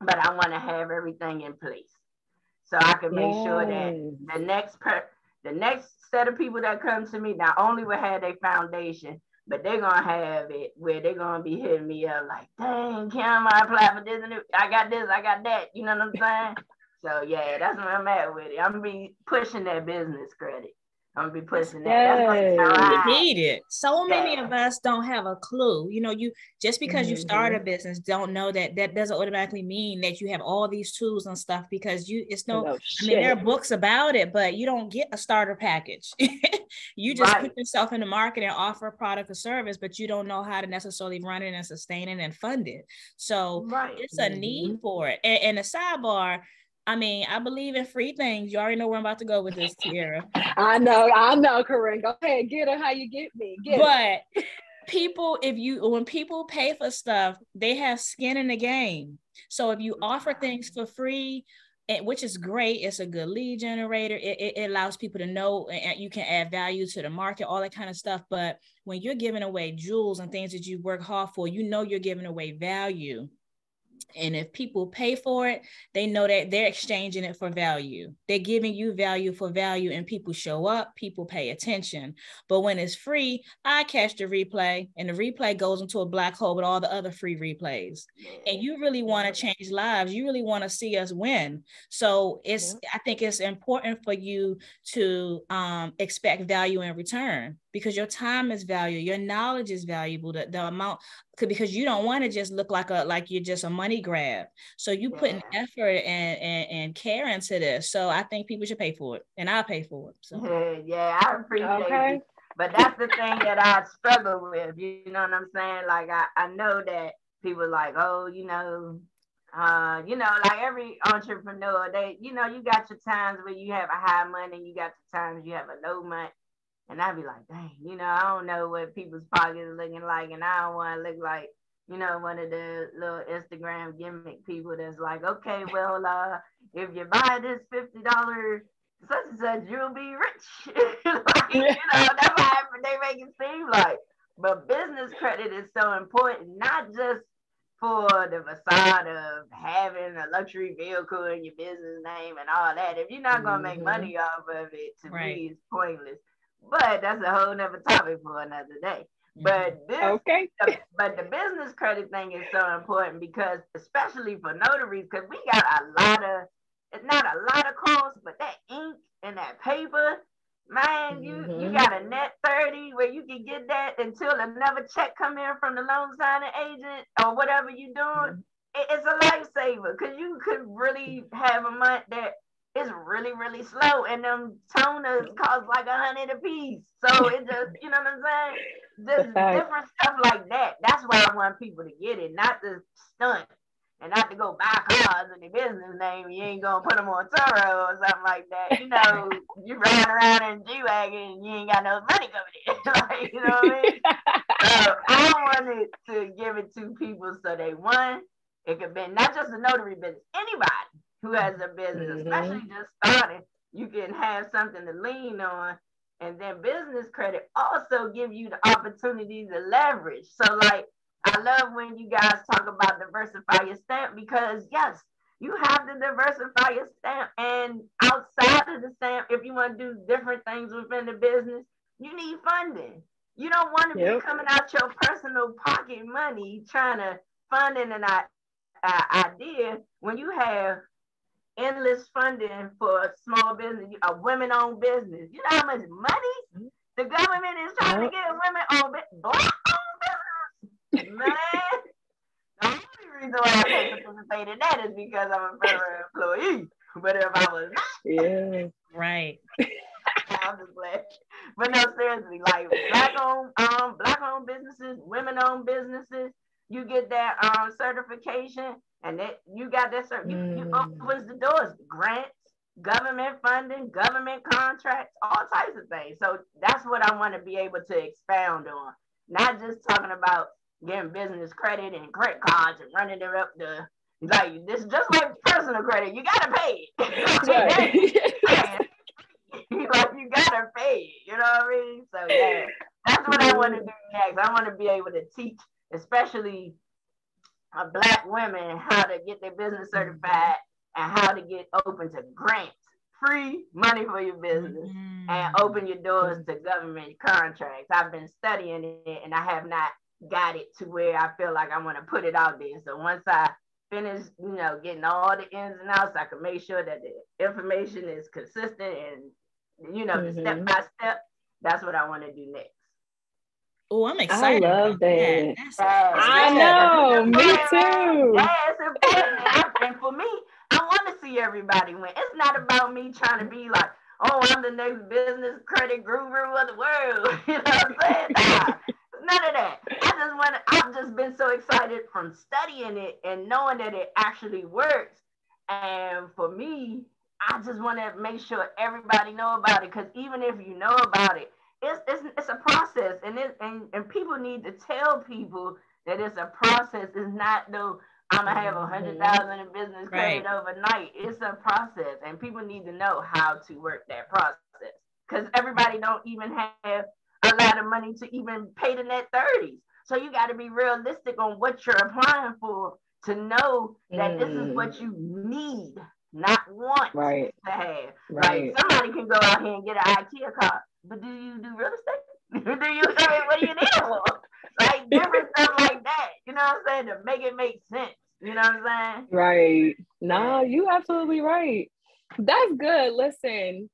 but I want to have everything in place so I can make Yay. sure that the next per the next set of people that come to me not only will have their foundation, but they're gonna have it where they're gonna be hitting me up like, dang, Kim, I apply for this and I got this, I got that. You know what I'm saying? so yeah, that's where I'm at with it. I'm gonna be pushing that business credit. I'm gonna be pushing that. We need it. So many of us don't have a clue. You know, you just because mm-hmm. you start a mm-hmm. business, don't know that that doesn't automatically mean that you have all these tools and stuff because you it's no, no I mean there are books about it, but you don't get a starter package. you just right. put yourself in the market and offer a product or service, but you don't know how to necessarily run it and sustain it and fund it. So right. it's a mm-hmm. need for it. And, and a sidebar I mean, I believe in free things. You already know where I'm about to go with this, Tiara. I know, I know, Corinne. Go ahead, get it how you get me. Get but it. people, if you when people pay for stuff, they have skin in the game. So if you offer things for free, which is great, it's a good lead generator. It, it, it allows people to know and you can add value to the market, all that kind of stuff. But when you're giving away jewels and things that you work hard for, you know you're giving away value and if people pay for it, they know that they're exchanging it for value. They're giving you value for value, and people show up, people pay attention. But when it's free, I catch the replay, and the replay goes into a black hole with all the other free replays. And you really want to change lives. You really want to see us win. So it's, I think it's important for you to um, expect value in return because your time is valuable, your knowledge is valuable. The, the amount because you don't want to just look like a like you're just a money grab. So you put an effort and, and and care into this. So I think people should pay for it, and I'll pay for it. So yeah, I appreciate okay. it. But that's the thing that I struggle with. You know what I'm saying? Like I, I know that people like, oh, you know, uh, you know, like every entrepreneur, they, you know, you got your times where you have a high money, you got the times you have a low money, and I'd be like, dang, you know, I don't know what people's pockets looking like, and I don't want to look like, you know, one of the little Instagram gimmick people that's like, okay, well, uh, if you buy this fifty dollars such and such, you'll be rich. like, you know, that's how they make it seem like. But business credit is so important, not just for the facade of having a luxury vehicle in your business name and all that. If you're not gonna make mm-hmm. money off of it, to right. me, it's pointless. But that's a whole nother topic for another day. Mm-hmm. But this, okay. but the business credit thing is so important because, especially for notaries, because we got a lot of, it's not a lot of calls, but that ink and that paper, man, you mm-hmm. you got a net 30 where you can get that until another check come in from the loan signing agent or whatever you're doing. Mm-hmm. it's a lifesaver because you could really have a month that it's really, really slow. And them toners cost like a hundred a piece. So it just, you know what I'm saying? Just different stuff like that. That's why I want people to get it, not to stunt and not to go buy cars in the business name. You ain't gonna put them on Turo or something like that. You know, you ride around in G wagon and you ain't got no money coming in. like, you know what I mean? so I wanted to give it to people so they one, it could be not just a notary business, anybody who has a business, mm-hmm. especially just starting, you can have something to lean on. And then business credit also give you the opportunity to leverage. So like I love when you guys talk about diversify your stamp because yes, you have to diversify your stamp. And outside of the stamp, if you want to do different things within the business, you need funding. You don't want to yep. be coming out your personal pocket money trying to fund an uh, idea when you have endless funding for a small business, a women-owned business. You know how much money the government is trying yep. to get women-owned, black-owned business. Man, the only reason why I can't participate in that is because I'm a federal employee. But if I was not, yeah, right. I'm just glad. But no, seriously, like black-owned, um, black-owned businesses, women-owned businesses, you get that um certification and that you got that cert- mm. you, you mm. opens the doors grants government funding government contracts all types of things. So that's what i want to be able to expound on. Not just talking about getting business credit and credit cards and running it up the like this just like personal credit you gotta pay it. Like you gotta pay it you know what i mean? So yeah that's what i want to do next. I want to be able to teach especially uh, black women how to get their business certified and how to get open to grants, free money for your business, mm-hmm. and open your doors to government contracts. I've been studying it and I have not got it to where I feel like I want to put it out there. So once I finish, you know, getting all the ins and outs, I can make sure that the information is consistent and you know, mm-hmm. the step by step. That's what I want to do next. Oh, I'm excited. I love that. that. I know, me too. Yes, and for me, I want to see everybody win. It's not about me trying to be like, oh, I'm the next business credit guru of the world. you know what I'm saying? Nah, none of that. I just want to, I've just been so excited from studying it and knowing that it actually works. And for me, I just want to make sure everybody know about it. Because even if you know about it, it's, it's, it's a process and it and, and people need to tell people that it's a process it's not no i'm gonna have a hundred mm-hmm. in business credit right. overnight it's a process and people need to know how to work that process because everybody don't even have a lot of money to even pay the net 30s so you got to be realistic on what you're applying for to know that mm. this is what mm. you need not want right. to have. Right. Like somebody can go out here and get an IKEA car, but do you do real estate? do you? I mean, what do you need it for? Like different stuff like that. You know what I'm saying? To make it make sense. You know what I'm saying? Right. No, you absolutely right. That's good. Listen,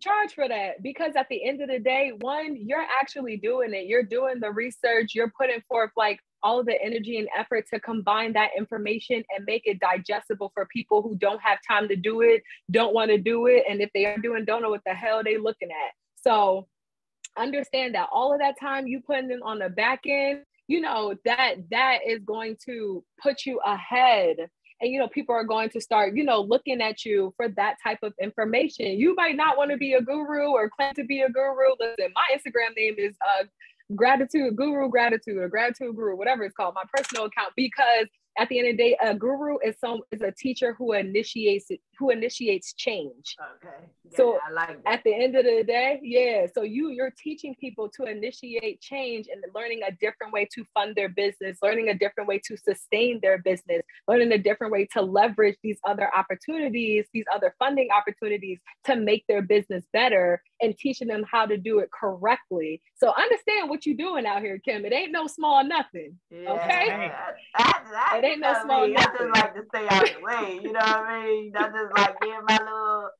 charge for that because at the end of the day, one, you're actually doing it. You're doing the research. You're putting forth like all the energy and effort to combine that information and make it digestible for people who don't have time to do it, don't want to do it, and if they are doing, don't know what the hell they looking at. So understand that all of that time you putting in on the back end, you know, that that is going to put you ahead. And you know, people are going to start, you know, looking at you for that type of information. You might not want to be a guru or claim to be a guru. Listen, my Instagram name is uh gratitude guru gratitude or gratitude guru whatever it's called my personal account because at the end of the day, a guru is some is a teacher who initiates who initiates change. Okay. Yeah, so like at the end of the day, yeah. So you you're teaching people to initiate change and learning a different way to fund their business, learning a different way to sustain their business, learning a different way to leverage these other opportunities, these other funding opportunities to make their business better and teaching them how to do it correctly. So understand what you're doing out here, Kim. It ain't no small nothing. Yeah, okay. That, it ain't no small nothing. I just like to stay out of the way. You know what I mean? I just like give my little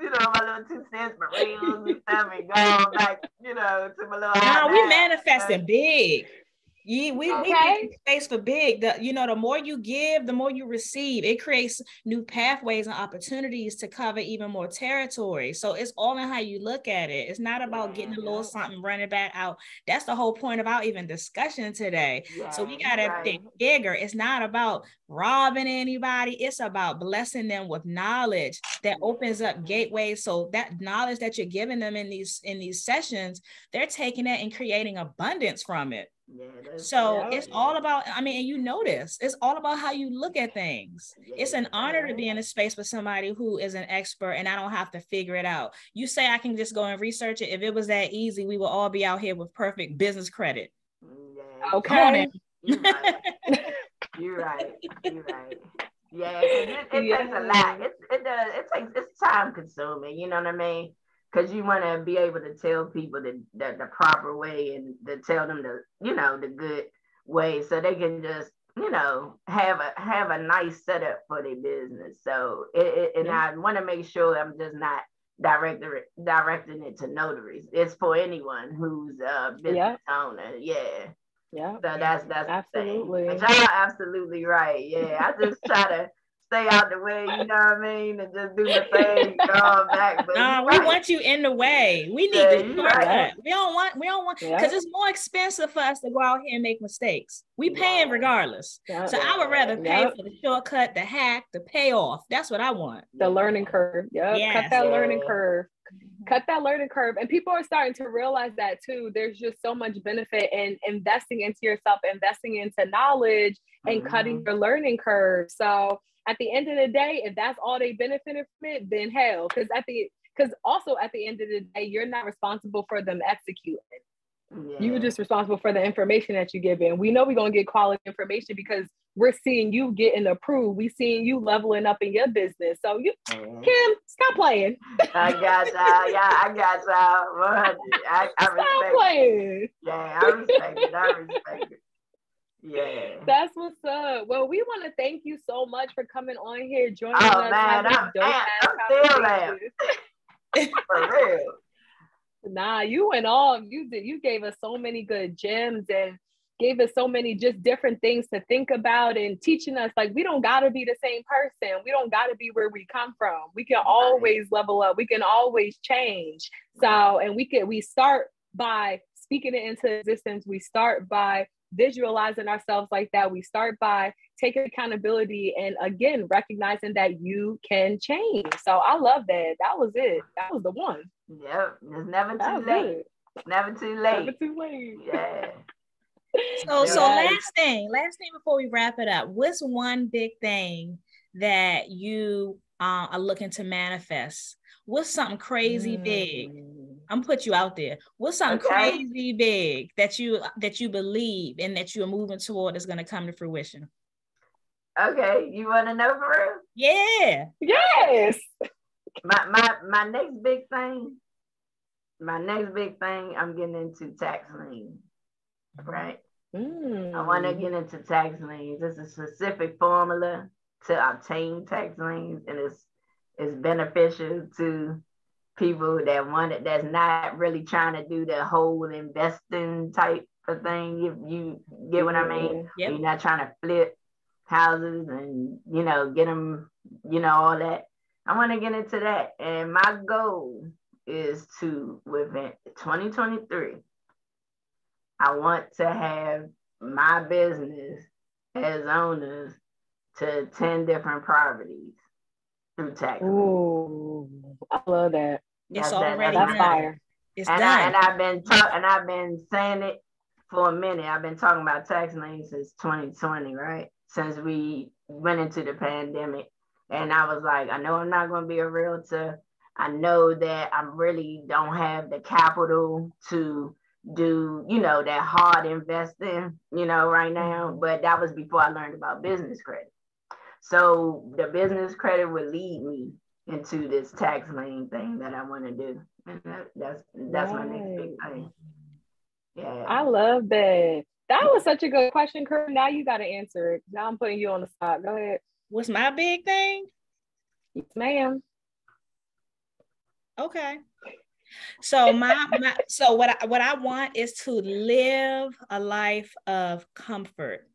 you know, my little two cents my reels and stuff and going back, you know, to my little. No, we manifesting big. Yeah, we, okay. we space for big. The you know, the more you give, the more you receive. It creates new pathways and opportunities to cover even more territory. So it's all in how you look at it. It's not about getting a mm, little something running back out. That's the whole point about even discussion today. Yeah, so we gotta right. think bigger. It's not about robbing anybody. It's about blessing them with knowledge that opens up mm-hmm. gateways. So that knowledge that you're giving them in these in these sessions, they're taking it and creating abundance from it. Yeah, so yeah, it's all about, I mean, and you notice it's all about how you look at things. it's an honor to be in a space with somebody who is an expert and I don't have to figure it out. You say I can just go and research it. If it was that easy, we would all be out here with perfect business credit. Mm, okay. You're right. You're right. You're right. Yeah, it, it yeah. takes a lot. It, it does. It takes. It's time consuming. You know what I mean? Because you want to be able to tell people the, the, the proper way and to tell them the you know the good way so they can just you know have a have a nice setup for their business. So it, it and i want to make sure i'm just not directing directing it to notaries. It's for anyone who's a business yeah. owner yeah. Yeah. So that's that's absolutely. Y'all absolutely right yeah. I just try to stay out the way, you know what I mean, and just do the thing, go back. But no, we right. want you in the way. We need yeah, to right. that. We don't want, we don't want, because yeah. it's more expensive for us to go out here and make mistakes. We paying yeah. regardless. Yeah. So I would rather pay for the shortcut, the hack, the payoff. That's what I want. The learning curve. Yep. Yes. Cut that learning curve. Cut that learning curve. And people are starting to realize that too. There's just so much benefit in investing into yourself, investing into knowledge and mm-hmm. cutting your learning curve. So at the end of the day, if that's all they benefited from it, then hell, because at the because also at the end of the day, you're not responsible for them executing. Yeah. You're just responsible for the information that you give in. We know we're gonna get quality information because we're seeing you getting approved. We seeing you leveling up in your business. So you, mm-hmm. Kim, stop playing. I got y'all. Yeah, I got y'all. I, I stop respect playing. It. Yeah, I respect it. I respect it. Yeah. That's what's up. Well, we want to thank you so much for coming on here, joining oh, us. Man, I'm, man, I'm still there. For real. Nah, you went off. You did. You gave us so many good gems and gave us so many just different things to think about and teaching us like we don't got to be the same person. We don't got to be where we come from. We can always level up. We can always change. So, and we can we start by speaking it into existence. We start by visualizing ourselves like that, we start by taking accountability and again recognizing that you can change. So I love that. That was it. That was the one. Yep. It's never too late. Never too late. Never too late. Yeah. So so last thing, last thing before we wrap it up, what's one big thing that you uh, are looking to manifest? What's something crazy mm. big I'm put you out there. What's something okay. crazy big that you that you believe and that you're moving toward is going to come to fruition? Okay, you want to know for real? Yeah. Yes. My my my next big thing. My next big thing. I'm getting into tax liens. Right. Mm. I want to get into tax liens. It's a specific formula to obtain tax liens, and it's it's beneficial to people that want it that's not really trying to do the whole investing type of thing. If you get what I mean, mm-hmm. yep. you're not trying to flip houses and you know get them, you know all that. I want to get into that, and my goal is to within 2023. I want to have my business as owners to 10 different properties through tax. Ooh, I love that. It's that's already that's fire. It's and done. I, and I've been talk, and I've been saying it for a minute. I've been talking about tax liens since 2020, right? Since we went into the pandemic. And I was like, I know I'm not going to be a realtor. I know that I really don't have the capital to do, you know, that hard investing, you know, right now. Mm-hmm. But that was before I learned about business credit. So the business credit would lead me into this tax lien thing that I want to do. And that, that's that's right. my next big thing. Yeah. I love that. That was such a good question, Kurt. Now you got to answer it. Now I'm putting you on the spot. Go ahead. What's my big thing? Yes, ma'am. Okay. So my, my so what I, what I want is to live a life of comfort.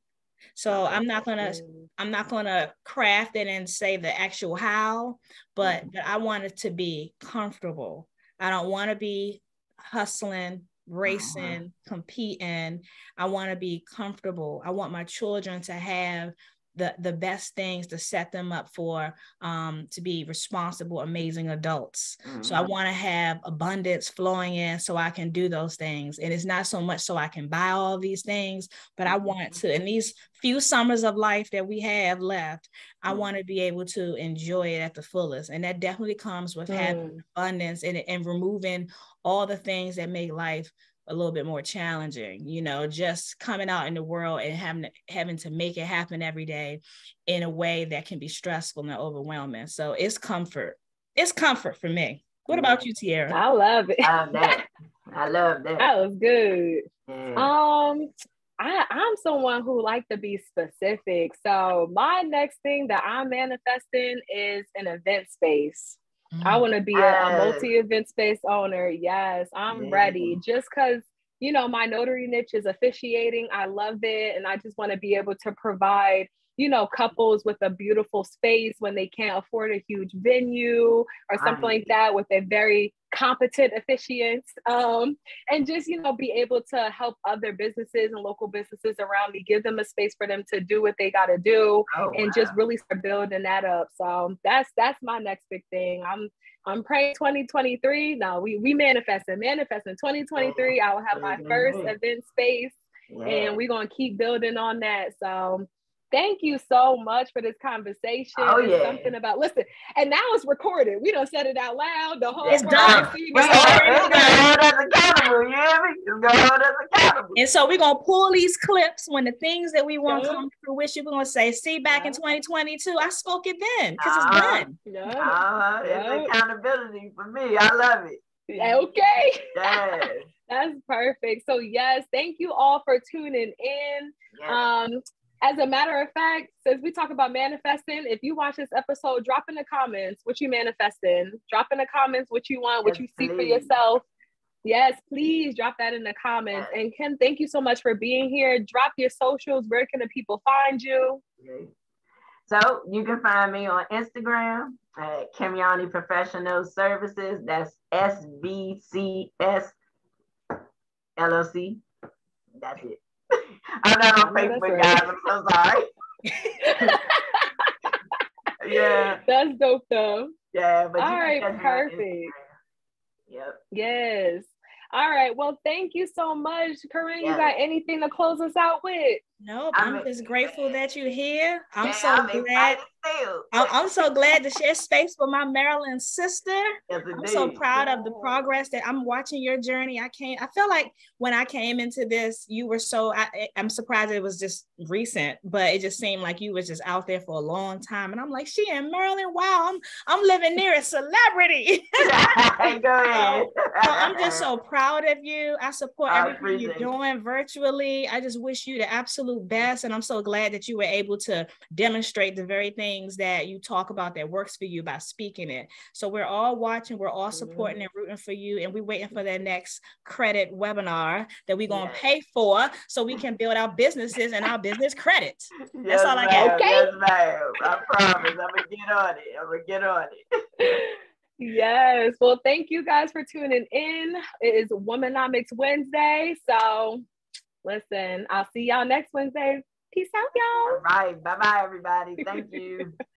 So I'm not gonna I'm not gonna craft it and say the actual how, but, but I want it to be comfortable. I don't want to be hustling, racing, uh-huh. competing. I want to be comfortable. I want my children to have the the best things to set them up for um, to be responsible amazing adults mm-hmm. so i mm-hmm. want to have abundance flowing in so i can do those things and it's not so much so i can buy all these things but i want to in these few summers of life that we have left i mm-hmm. want to be able to enjoy it at the fullest and that definitely comes with mm-hmm. having mm. abundance and, and removing all the things that make life a little bit more challenging you know just coming out in the world and having to, having to make it happen every day in a way that can be stressful and overwhelming so it's comfort it's comfort for me what about you Tiara? I love it. I love that. I love that. That was good. Yeah. Um, I, I'm someone who like to be specific. So my next thing that I'm manifesting is an event space. Mm-hmm. I want to be a, a multi-event space owner. Yes, I'm yeah. ready. Just because you know my notary niche is officiating. I love it, and I just want to be able to provide you know, couples with a beautiful space when they can't afford a huge venue or something like that with a very competent officiant. Um, and just, you know, be able to help other businesses and local businesses around me, give them a space for them to do what they got to do oh, and wow. just really start building that up. So that's, that's my next big thing. I'm, I'm praying 2023. No, we, we manifesting, manifesting 2023. I will have my first event space and we're going to keep building on that. So Thank you so much for this conversation. Oh, yeah. Something about listen, and now it's recorded. We don't said it out loud. The whole it's done. And so we're gonna pull these clips when the things that we want to come to fruition. We're gonna say, see back in 2022, I spoke it then because uh, it's uh-huh. done. Yeah. Uh, it's accountability for me. I love it. Okay. Yes. That's perfect. So yes, thank you all for tuning in. Yes. Um, as a matter of fact, since we talk about manifesting, if you watch this episode, drop in the comments what you manifesting. Drop in the comments what you want, what yes, you see for yourself. Yes, please drop that in the comments. And Kim, thank you so much for being here. Drop your socials. Where can the people find you? So you can find me on Instagram at Kim'Yani Professional Services. That's SVCS LLC. That's it. I'm not on Facebook, guys. I'm so sorry. yeah. That's dope though. Yeah, but all right, perfect. Yep. Yes. All right. Well, thank you so much. Corinne, yes. you got anything to close us out with? Nope. I'm, I'm just grateful that you're here. I'm so I'm glad. I'm so glad to share space with my Maryland sister. Yes, I'm so proud of the progress that I'm watching your journey. I can't, I feel like when I came into this, you were so, I, I'm surprised it was just recent, but it just seemed like you was just out there for a long time. And I'm like, she in Maryland. Wow. I'm, I'm living near a celebrity. Go ahead. so I'm just so proud of you. I support I everything you're doing virtually. I just wish you the absolute best. And I'm so glad that you were able to demonstrate the very things that you talk about that works for you by speaking it. So we're all watching, we're all supporting mm-hmm. and rooting for you. And we're waiting for that next credit webinar that we're going to pay for so we can build our businesses and our business credit. That's yes, all I got. Okay. Yes, ma'am. I promise. I'm going to get on it. I'm going to get on it. yes. Well, thank you guys for tuning in. It is Womenomics Wednesday. So listen, I'll see y'all next Wednesday. Peace out, y'all. All right. Bye bye, everybody. Thank you.